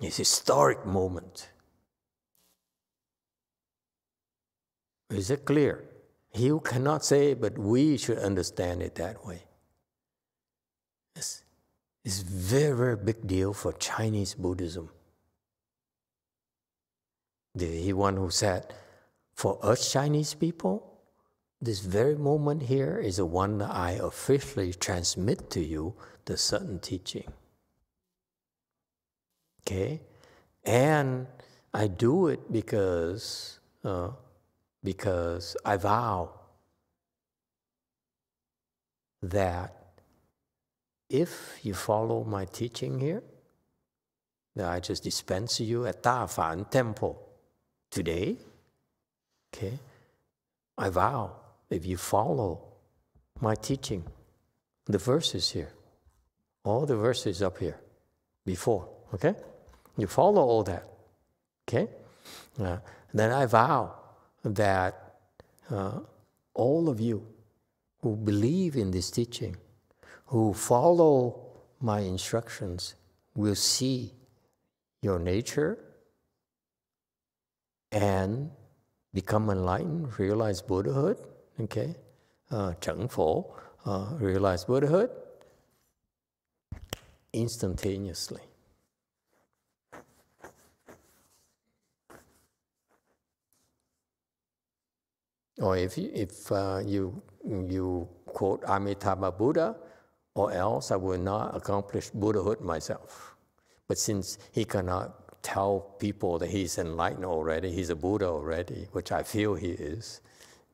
It's a historic moment. Is it clear? He cannot say, but we should understand it that way. It's, it's very, very big deal for Chinese Buddhism. The he one who said, for us Chinese people, this very moment here is the one that I officially transmit to you the sudden teaching. Okay? And I do it because uh, because I vow that if you follow my teaching here, that I just dispense you at Ta Fan Temple today, okay, I vow if you follow my teaching, the verses here, all the verses up here before, okay? You follow all that, okay? Uh, then I vow that uh, all of you who believe in this teaching, who follow my instructions, will see your nature and become enlightened, realize Buddhahood, okay? Uh, Cheng Fo, uh, realize Buddhahood instantaneously. Or if if uh, you you quote Amitabha Buddha, or else I will not accomplish Buddhahood myself. But since he cannot tell people that he's enlightened already, he's a Buddha already, which I feel he is,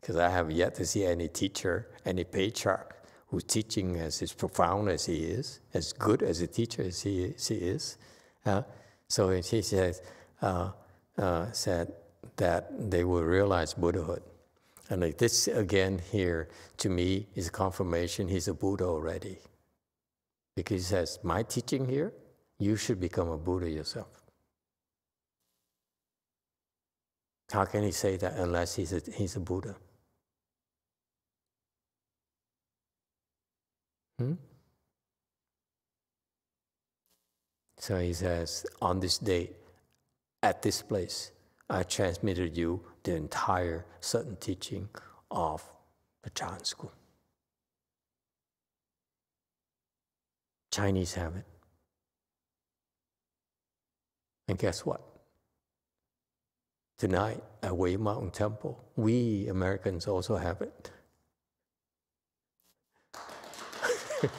because I have yet to see any teacher, any patriarch who's teaching as, as profound as he is, as good as a teacher as he, as he is. Uh, so he says, uh, uh, said that they will realize Buddhahood. And like this again here, to me, is a confirmation he's a Buddha already. Because he says, my teaching here, you should become a Buddha yourself. How can he say that unless he's a, he's a Buddha? Hmm? So he says, on this day, at this place, I transmitted you the entire sudden teaching of the Chan school. Chinese have it. And guess what? Tonight at Wei Mountain Temple, we Americans also have it.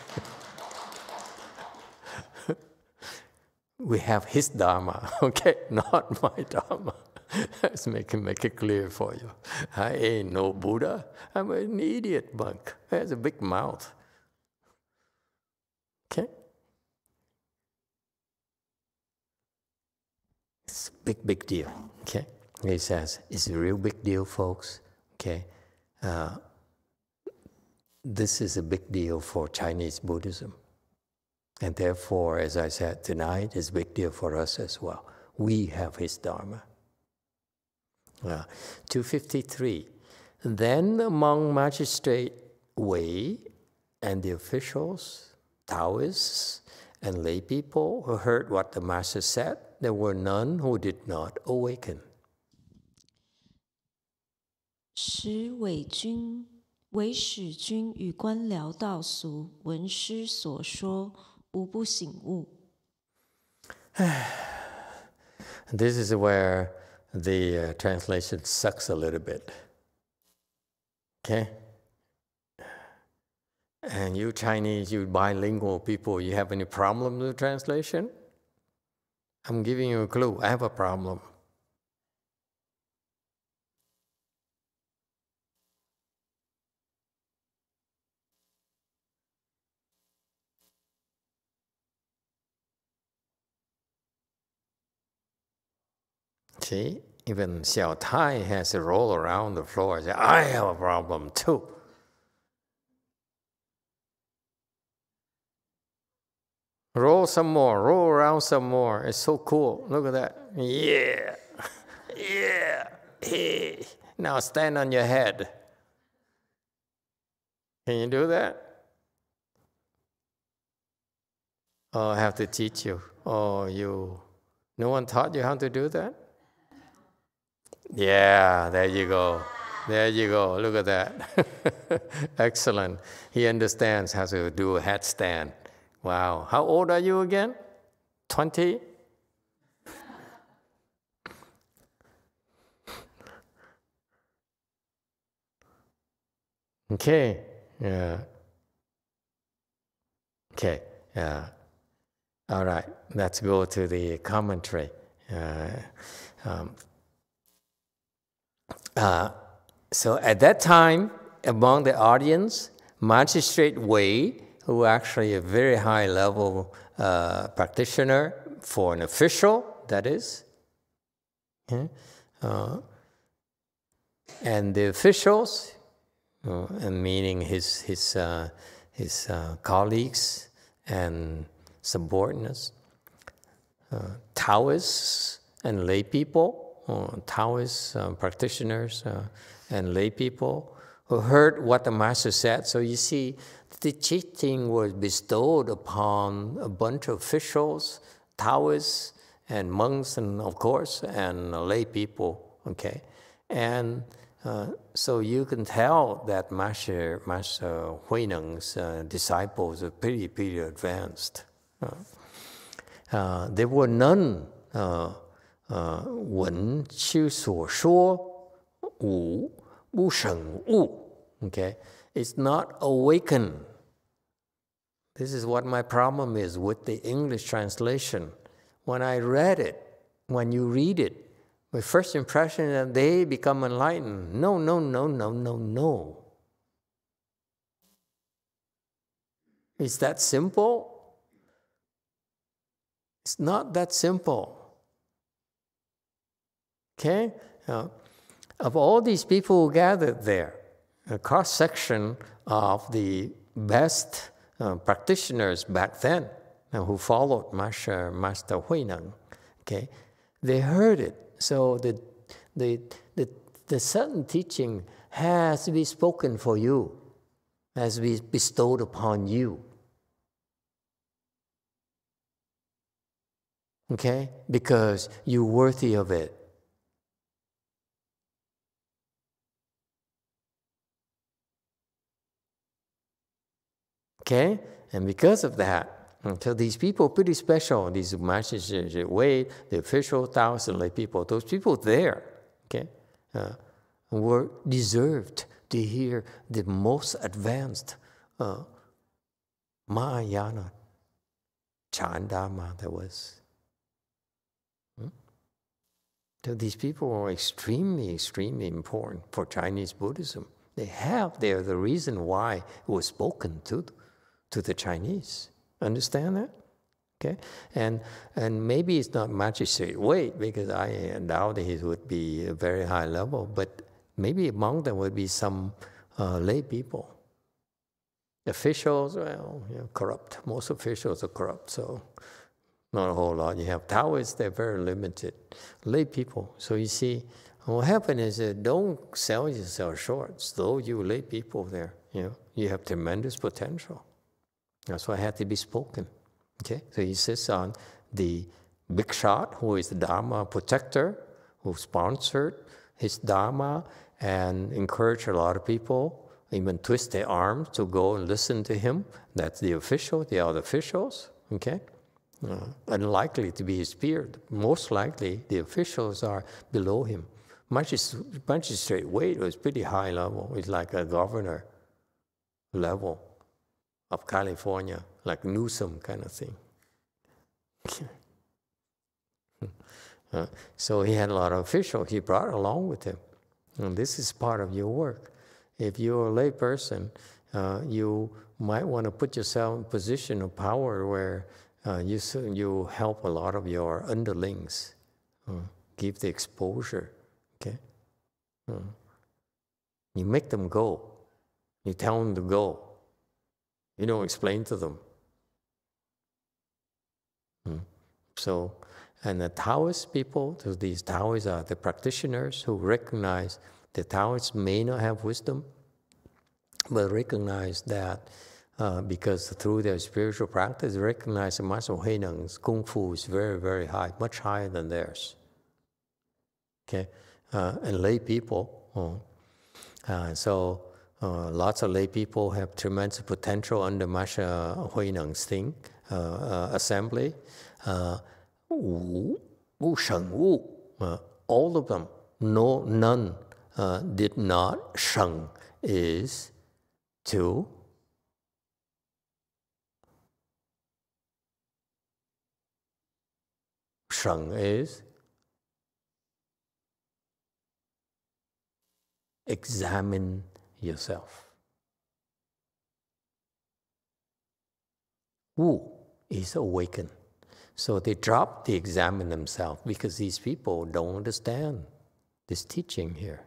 we have his Dharma, okay, not my Dharma. Let's make, make it clear for you. I ain't no Buddha. I'm an idiot monk. Has a big mouth. Okay? It's a big, big deal. Okay? He says, it's a real big deal, folks. Okay? Uh, this is a big deal for Chinese Buddhism. And therefore, as I said tonight, it's a big deal for us as well. We have his Dharma. Uh, 253. then among magistrate Wei and the officials, Taoists, and lay people who heard what the master said, there were none who did not awaken. 使伪君、伪使君与官僚道俗闻师所说，无不醒悟。 This is where the uh, translation sucks a little bit. Okay? And you Chinese, you bilingual people, you have any problems with translation? I'm giving you a clue. I have a problem. See, even Xiao Tai has to roll around the floor and say, I have a problem too. Roll some more, roll around some more. It's so cool. Look at that. Yeah. Yeah. Hey. Now stand on your head. Can you do that? Oh, I have to teach you. Oh, you. No one taught you how to do that? Yeah, there you go. There you go. Look at that. Excellent. He understands how to do a headstand. Wow. How old are you again? 20? Okay. Yeah. Okay. Yeah. All right. Let's go to the commentary. Uh, um, uh, so at that time, among the audience, Magistrate Wei, who actually a very high level uh, practitioner for an official, that is, uh, and the officials, uh, and meaning his his uh, his colleagues and subordinates, Taoists and lay people, Taoist uh, practitioners uh, and lay people who heard what the master said. So you see, the teaching was bestowed upon a bunch of officials, Taoists, and monks, and of course, and lay people. Okay, and uh, so you can tell that Master Master Huineng's uh, disciples are pretty pretty advanced. Uh, uh, there were none. Uh, 呃，闻其所说，无不省悟。Okay, it's not awaken. This is what my problem is with the English translation. When I read it, when you read it, my first impression is that they become enlightened. No, no, no, no, no, no. Is that simple? It's not that simple. Okay? Of all these people who gathered there, a cross section of the best uh, practitioners back then uh, who followed Master, Master Huineng, okay, they heard it. So the, the, the, the sudden teaching has to be spoken for you, has to be bestowed upon you. Okay? Because you're worthy of it. Okay? And because of that, so these people pretty special, these masters, Wei, the official Taoists and lay people, those people there, okay, uh, were deserved to hear the most advanced uh, Mahayana Chan Dharma there was. Hmm? So these people are extremely, extremely important for Chinese Buddhism. They have, they're the reason why it was spoken to to the Chinese. Understand that? Okay, and and maybe it's not magistrate Wei because I doubt he would be a very high level, but maybe among them would be some uh, lay people. Officials, well, you know, corrupt. Most officials are corrupt, so not a whole lot. You have Taoists; they're very limited. Lay people. So you see, What happened is that don't sell yourself short. Though you lay people there, you know, you have tremendous potential. That's why it had to be spoken. Okay, so he sits on the big shot, who is the Dharma protector, who sponsored his Dharma and encouraged a lot of people, even twist their arms to go and listen to him. That's the official, the other officials. Okay, uh, unlikely to be his peer. Most likely, the officials are below him. Magistrate, magistrate Wei was pretty high level. It's like a governor level of California, like Newsom kind of thing. uh, so he had a lot of officials he brought along with him. And this is part of your work. If you're a lay person, uh, you might want to put yourself in a position of power where uh, you, you help a lot of your underlings, uh, give the exposure. Okay? Uh, you make them go. You tell them to go. You don't explain to them. Hmm. So, and the Taoist people, these Taoists are the practitioners who recognize the Taoists may not have wisdom, but recognize that uh, because through their spiritual practice, recognize the Master Hui Neng's Kung Fu is very, very high, much higher than theirs. Okay? Uh, and lay people, uh, uh so uh, lots of lay people have tremendous potential under Master Hui Neng's thing, uh, uh, assembly. Wu, Wu Sheng Wu, all of them, no, none did not Sheng is to Sheng is examine yourself. Wu is awakened. So they drop the examine themselves because these people don't understand this teaching here.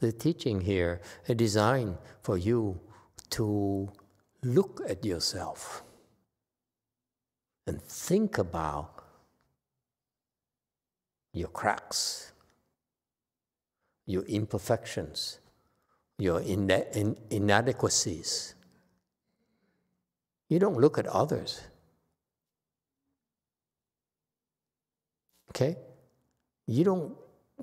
The teaching here is designed for you to look at yourself and think about your cracks, your imperfections, your in inadequacies. You don't look at others. Okay? You don't,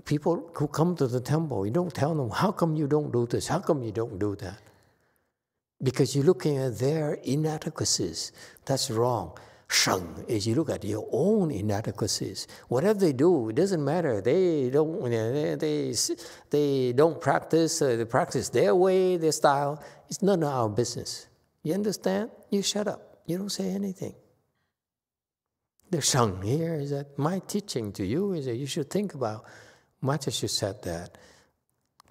people who come to the temple, you don't tell them, how come you don't do this? How come you don't do that? Because you're looking at their inadequacies. That's wrong. Sheng is you look at your own inadequacies. Whatever they do, it doesn't matter. They don't, they, they, they don't practice, uh, they practice their way, their style. It's none of our business. You understand? You shut up. You don't say anything. The Sheng here is that my teaching to you is that you should think about, much as you said that,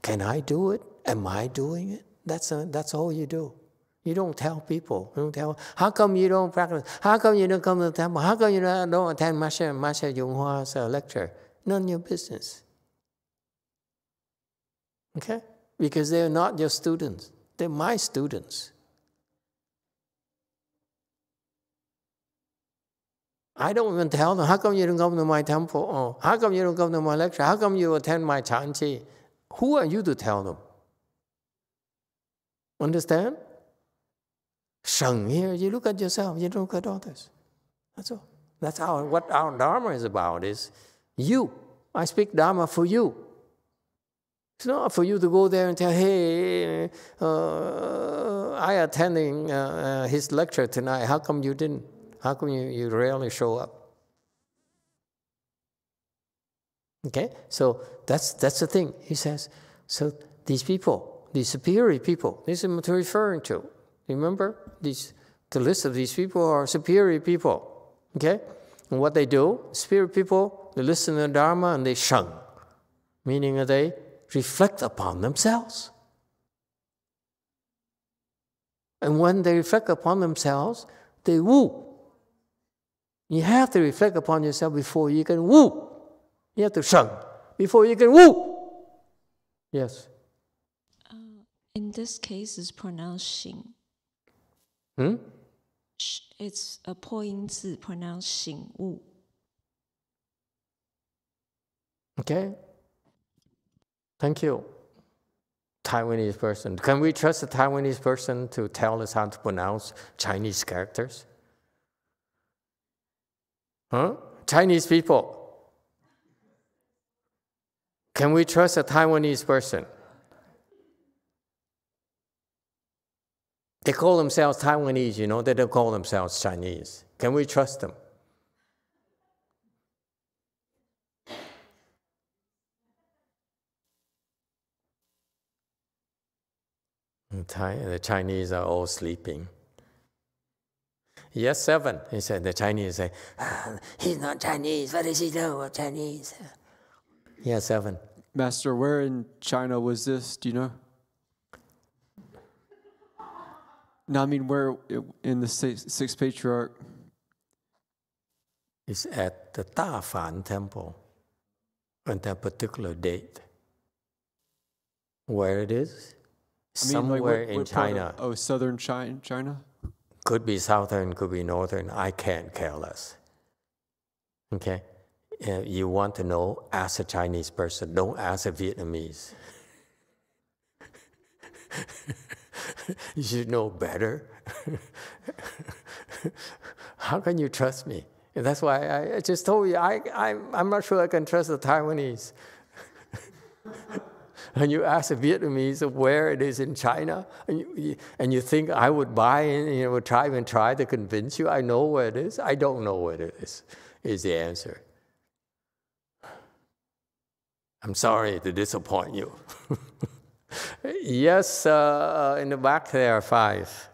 can I do it? Am I doing it? That's, a, that's all you do. You don't tell people. You don't tell. How come you don't practice? How come you don't come to the temple? How come you don't attend Master Master YongHua's uh, lecture? None of your business. Okay, because they're not your students. They're my students. I don't even tell them, how come you don't come to my temple? Oh, how come you don't come to my lecture? How come you attend my Chan Qi? Who are you to tell them? Understand? Sheng here, you look at yourself, you look at others. That's all. That's our, what our Dharma is about, is you. I speak Dharma for you. It's not for you to go there and tell, hey, uh, I attending uh, uh, his lecture tonight. How come you didn't? How come you, you rarely show up? Okay, so that's that's the thing. He says, so these people, these superior people, this is what referring to. Remember, these, the list of these people are superior people. Okay? And what they do, superior people, they listen to the Dharma and they sheng, meaning that they reflect upon themselves. And when they reflect upon themselves, they woo. You have to reflect upon yourself before you can woo. You have to sheng before you can woo. Yes. Uh, in this case, it's pronounced xing. Hmm? It's a 破音字 pronounced 醒悟. Okay. Thank you. Taiwanese person. Can we trust a Taiwanese person to tell us how to pronounce Chinese characters? Huh? Chinese people. Can we trust a Taiwanese person? They call themselves Taiwanese, you know, they don't call themselves Chinese. Can we trust them? The Chinese are all sleeping. Yes, seven. He said, the Chinese say, ah, he's not Chinese. What does he know of Chinese? Yes, seven. Master, where in China was this? Do you know? No, I mean, where in the sixth patriarch? It's at the Da Fan temple on that particular date. Where it is? I mean, Somewhere like what, in what part China. Of, oh, southern China, China? Could be southern, could be northern. I can't care less. Okay? Uh, you want to know, ask a Chinese person, don't ask a Vietnamese. you should know better. How can you trust me? And that's why I, just told you, I, I, I'm not sure I can trust the Taiwanese. and you ask a Vietnamese where it is in China, and you, and you think I would buy and you know, try and try to convince you I know where it is? I don't know where it is, is the answer. I'm sorry to disappoint you. Yes, uh, in the back there, are five.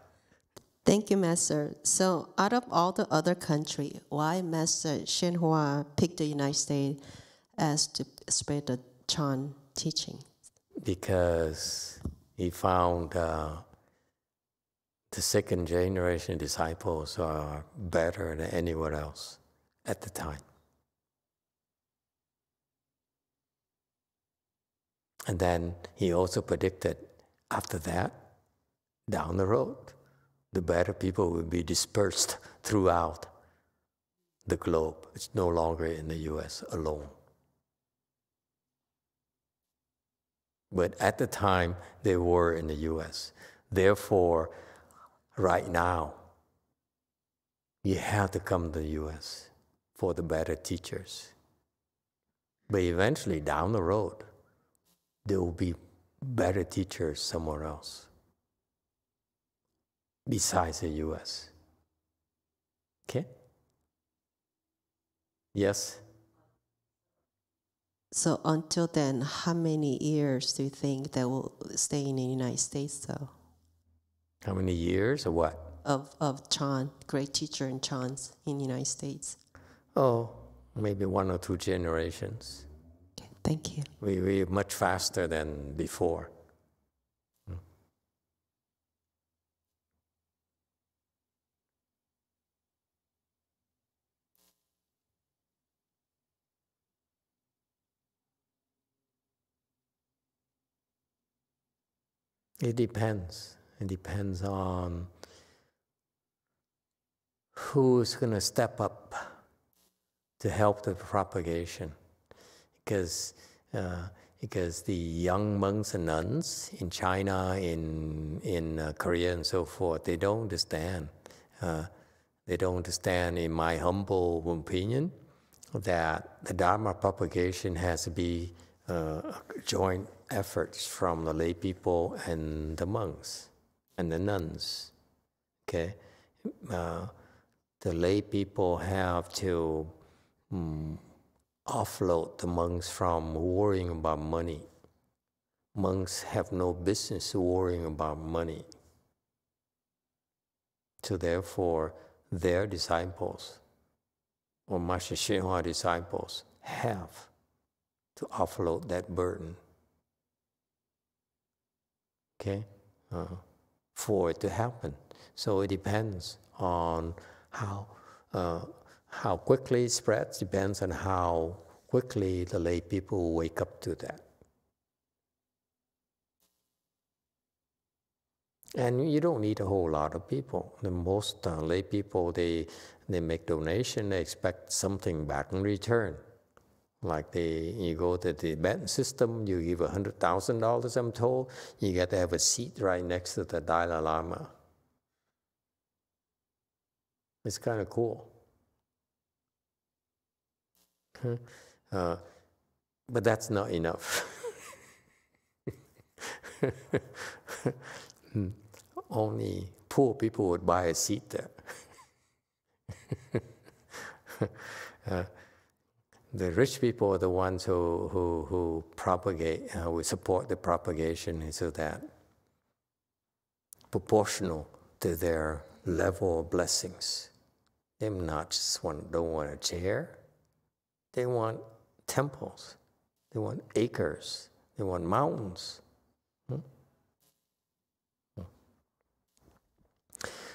Thank you, Master. So, out of all the other country, why Master Hsuan Hua picked the United States as to spread the Chan teaching? Because he found uh, the second generation disciples are better than anywhere else at the time. And then he also predicted after that, down the road, the better people will be dispersed throughout the globe. It's no longer in the US alone. But at the time, they were in the US. Therefore, right now, you have to come to the US for the better teachers. But eventually, down the road, there will be better teachers somewhere else besides the US. Okay? Yes? So until then, how many years do you think they will stay in the United States though? How many years or what? Of of Chan, great teacher in Chan's in the United States. Oh, maybe one or two generations. Thank you. We we much faster than before. It depends. It depends on who's going to step up to help the propagation. Because, uh, because the young monks and nuns in China, in, in uh, Korea, and so forth, they don't understand. Uh, they don't understand, in my humble opinion, that the Dharma propagation has to be uh, joint efforts from the lay people and the monks and the nuns. Okay, uh, the lay people have to um, offload the monks from worrying about money. Monks have no business worrying about money. So therefore, their disciples, or Master Hsuan Hua disciples, have to offload that burden. Okay? Uh, for it to happen. So it depends on how, uh, how quickly it spreads, depends on how quickly the lay people wake up to that. And you don't need a whole lot of people. The most uh, lay people, they, they make donation, they expect something back in return. Like the you go to the Tibetan system, you give hundred thousand dollars. I'm told you get to have a seat right next to the Dalai Lama. It's kind of cool. Uh, but that's not enough. Only poor people would buy a seat there. uh, the rich people are the ones who, who, who propagate, uh, who support the propagation so that proportional to their level of blessings. They not just want, don't want a chair. They want temples. They want acres. They want mountains. Hmm? Hmm.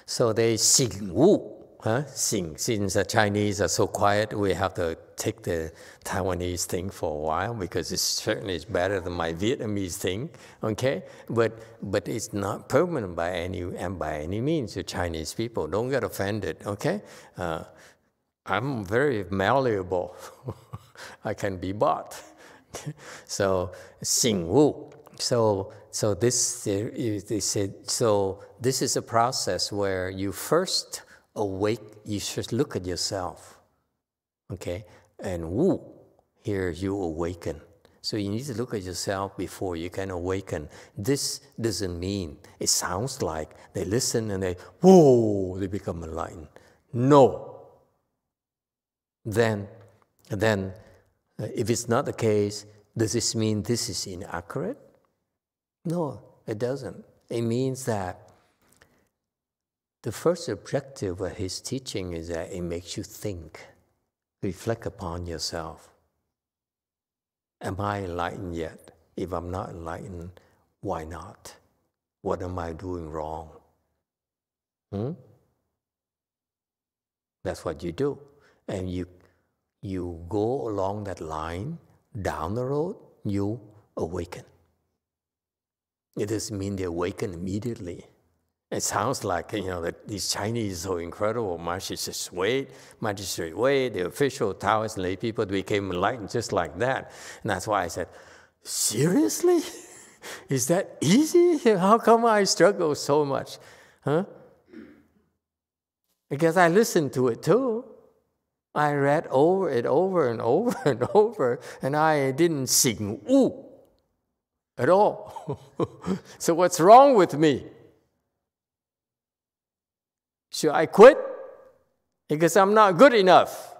So they sing wu, huh? Sing. Since the Chinese are so quiet, we have to take the Taiwanese thing for a while because it certainly is better than my Vietnamese thing. Okay, but but it's not permanent by any and by any means. The Chinese people don't get offended. Okay, uh, I'm very malleable. I can be bought. so Xing Wu. So so this they said so this is a process where you first awake. You should look at yourself. Okay, and Wu here you awaken. So you need to look at yourself before you can awaken. This doesn't mean it sounds like they listen and they whoa they become enlightened. No. Then, then uh, if it's not the case, does this mean this is inaccurate? No, it doesn't. It means that the first objective of his teaching is that it makes you think, reflect upon yourself. Am I enlightened yet? If I'm not enlightened, why not? What am I doing wrong? Hmm? That's what you do. And you you go along that line, down the road, you awaken. It doesn't mean they awaken immediately. It sounds like, you know, that these Chinese are so incredible. Magistrate Wei, Magistrate Wei, the official Taoist lay people became enlightened just like that. And that's why I said, seriously? Is that easy? How come I struggle so much? Huh? Because I listened to it too. I read over it over and over and over, and I didn't Xing Wu at all. so what's wrong with me? Should I quit? Because I'm not good enough.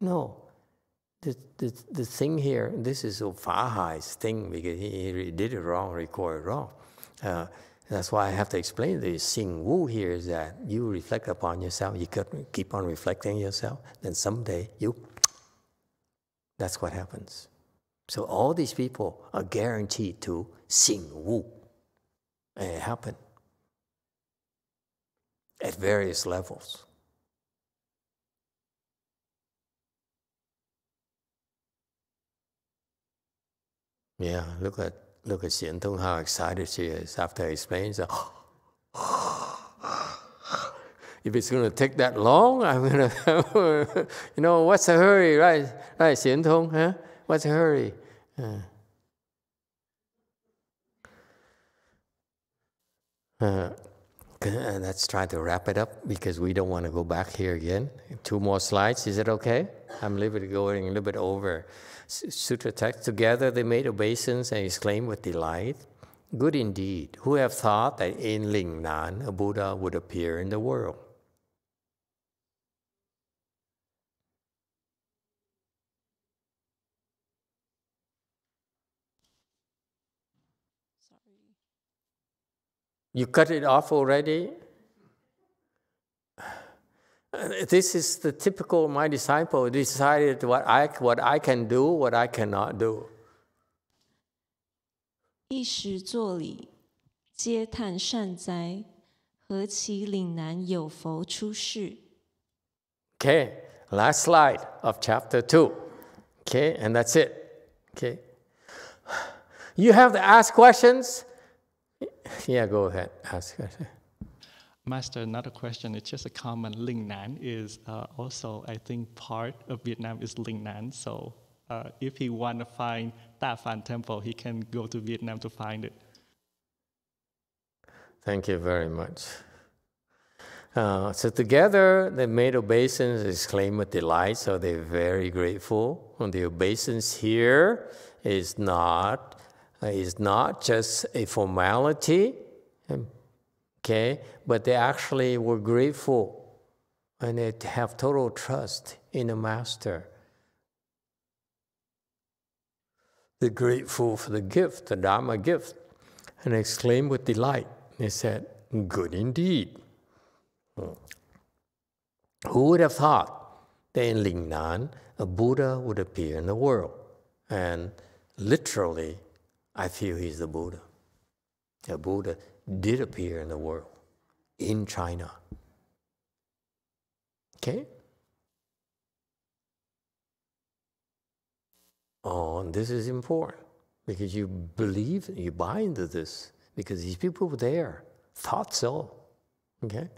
No. The, the, the thing here, this is Fa Hai's thing because he, he did it wrong, recorded wrong. Uh, that's why I have to explain the Xing Wu here is that you reflect upon yourself, you keep on reflecting yourself, then someday you, that's what happens. So all these people are guaranteed to Xing Wu. And it happened at various levels. Yeah, look at Look at Xian Tong, how excited she is after I explain. So, if it's going to take that long, I'm going to, you know, what's the hurry, right? Right, Xian Tong, huh? What's the hurry? Uh, uh, let's try to wrap it up because we don't want to go back here again. Two more slides, is it okay? I'm a little bit going a little bit over sutra text. Together they made obeisance and exclaimed with delight, Good indeed. Who have thought that in Ling Nan a Buddha would appear in the world? Sorry. You cut it off already? this is the typical my disciple decided what I, what I can do, what I cannot do. 一时作礼，皆叹善哉！何其岭南有佛出世。Okay, last slide of chapter two. Okay, and that's it. Okay. You have to ask questions. Yeah, go ahead. Ask questions. Master, another question. It's just a common Ling Nan is uh, also, I think, part of Vietnam is Ling Nan. So Uh, if he want to find Ta Phan Temple, he can go to Vietnam to find it. Thank you very much. Uh, so together, they made obeisance exclaim with delight, so they're very grateful. And the obeisance here is not, is not just a formality, okay, but they actually were grateful and they have total trust in the master. They're grateful for the gift, the Dharma gift, and exclaimed with delight. They said, Good indeed. Who would have thought that in Lingnan a Buddha would appear in the world? And literally, I feel he's the Buddha. A Buddha did appear in the world, in China. Okay? Oh, and this is important because you believe, you buy into this because these people were there, thought so. Okay?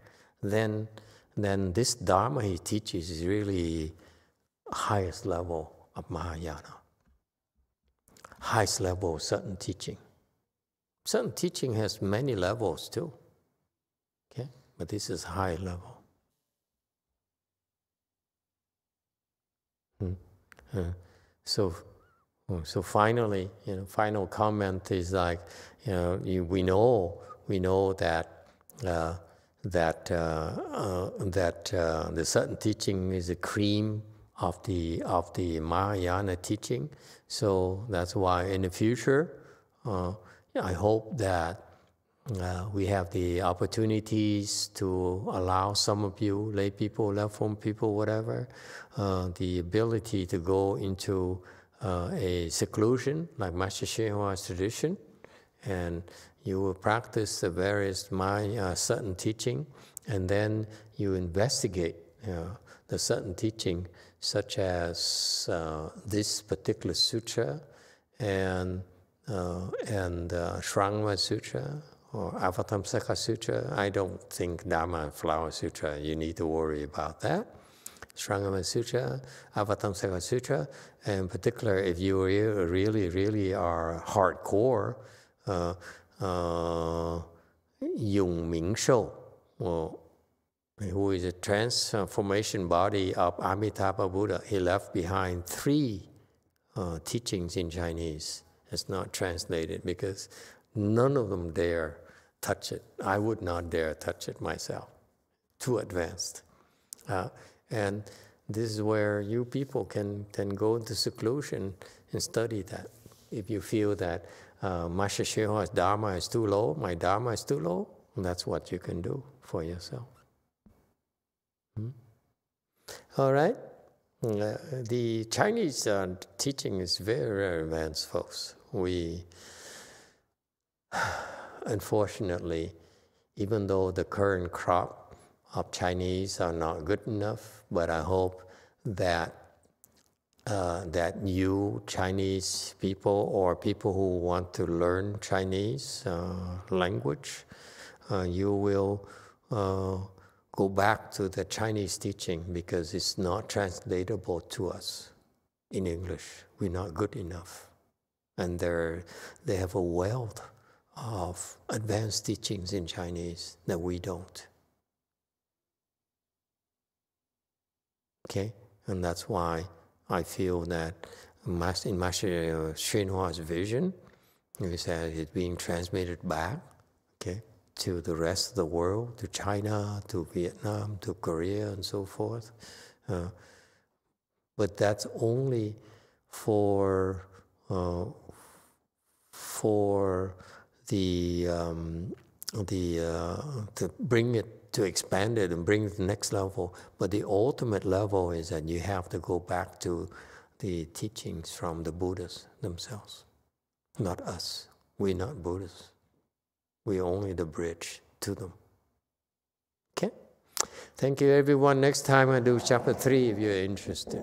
Then, then this Dharma he teaches is really highest level of Mahayana, highest level of sudden teaching. Sudden teaching has many levels too. Okay? But this is high level. Hmm. Uh, so Oh, so finally, you know, final comment is like, you know, you, we know we know that uh, that uh, uh, that uh, the sudden teaching is a cream of the of the Mahayana teaching. So that's why in the future, uh, I hope that uh, we have the opportunities to allow some of you, lay people, left home people, whatever, the ability to go into uh, a seclusion like Master Hsuan Hua's tradition, and you will practice the various mind, uh, sudden teaching, and then you investigate you know, the sudden teaching, such as uh, this particular sutra and uh, and uh, Sutra or Avatamsaka Sutra. I don't think Dharma Flower Sutra. You need to worry about that. Shurangama Sutra, Avatamsaka Sutra, and in particular, if you really, really are hardcore, uh, uh, Yung Ming Shou, who is a transformation body of Amitabha Buddha, he left behind three uh, teachings in Chinese. It's not translated because none of them dare touch it. I would not dare touch it myself. Too advanced. Uh, and this is where you people can, can go into seclusion and study that. If you feel that uh, Master Hsuan Dharma is too low, my Dharma is too low, that's what you can do for yourself. Hmm? All right? Uh, the Chinese uh, teaching is very, very advanced, folks. We, unfortunately, even though the current crop of Chinese are not good enough, but I hope that uh, that you Chinese people or people who want to learn Chinese uh, language, uh, you will uh, go back to the Chinese teaching because it's not translatable to us in English. We're not good enough, and they they have a wealth of advanced teachings in Chinese that we don't. Okay, and that's why I feel that in Master Hsuan Hua's vision, he said it's being transmitted back, okay, to the rest of the world, to China, to Vietnam, to Korea, and so forth. Uh, but that's only for uh, for the um, the uh, to bring it to expand it and bring it to the next level. But the ultimate level is that you have to go back to the teachings from the Buddhas themselves, not us. We're not Buddhists. We're only the bridge to them. Okay? Thank you, everyone. Next time I do chapter 3 if you're interested.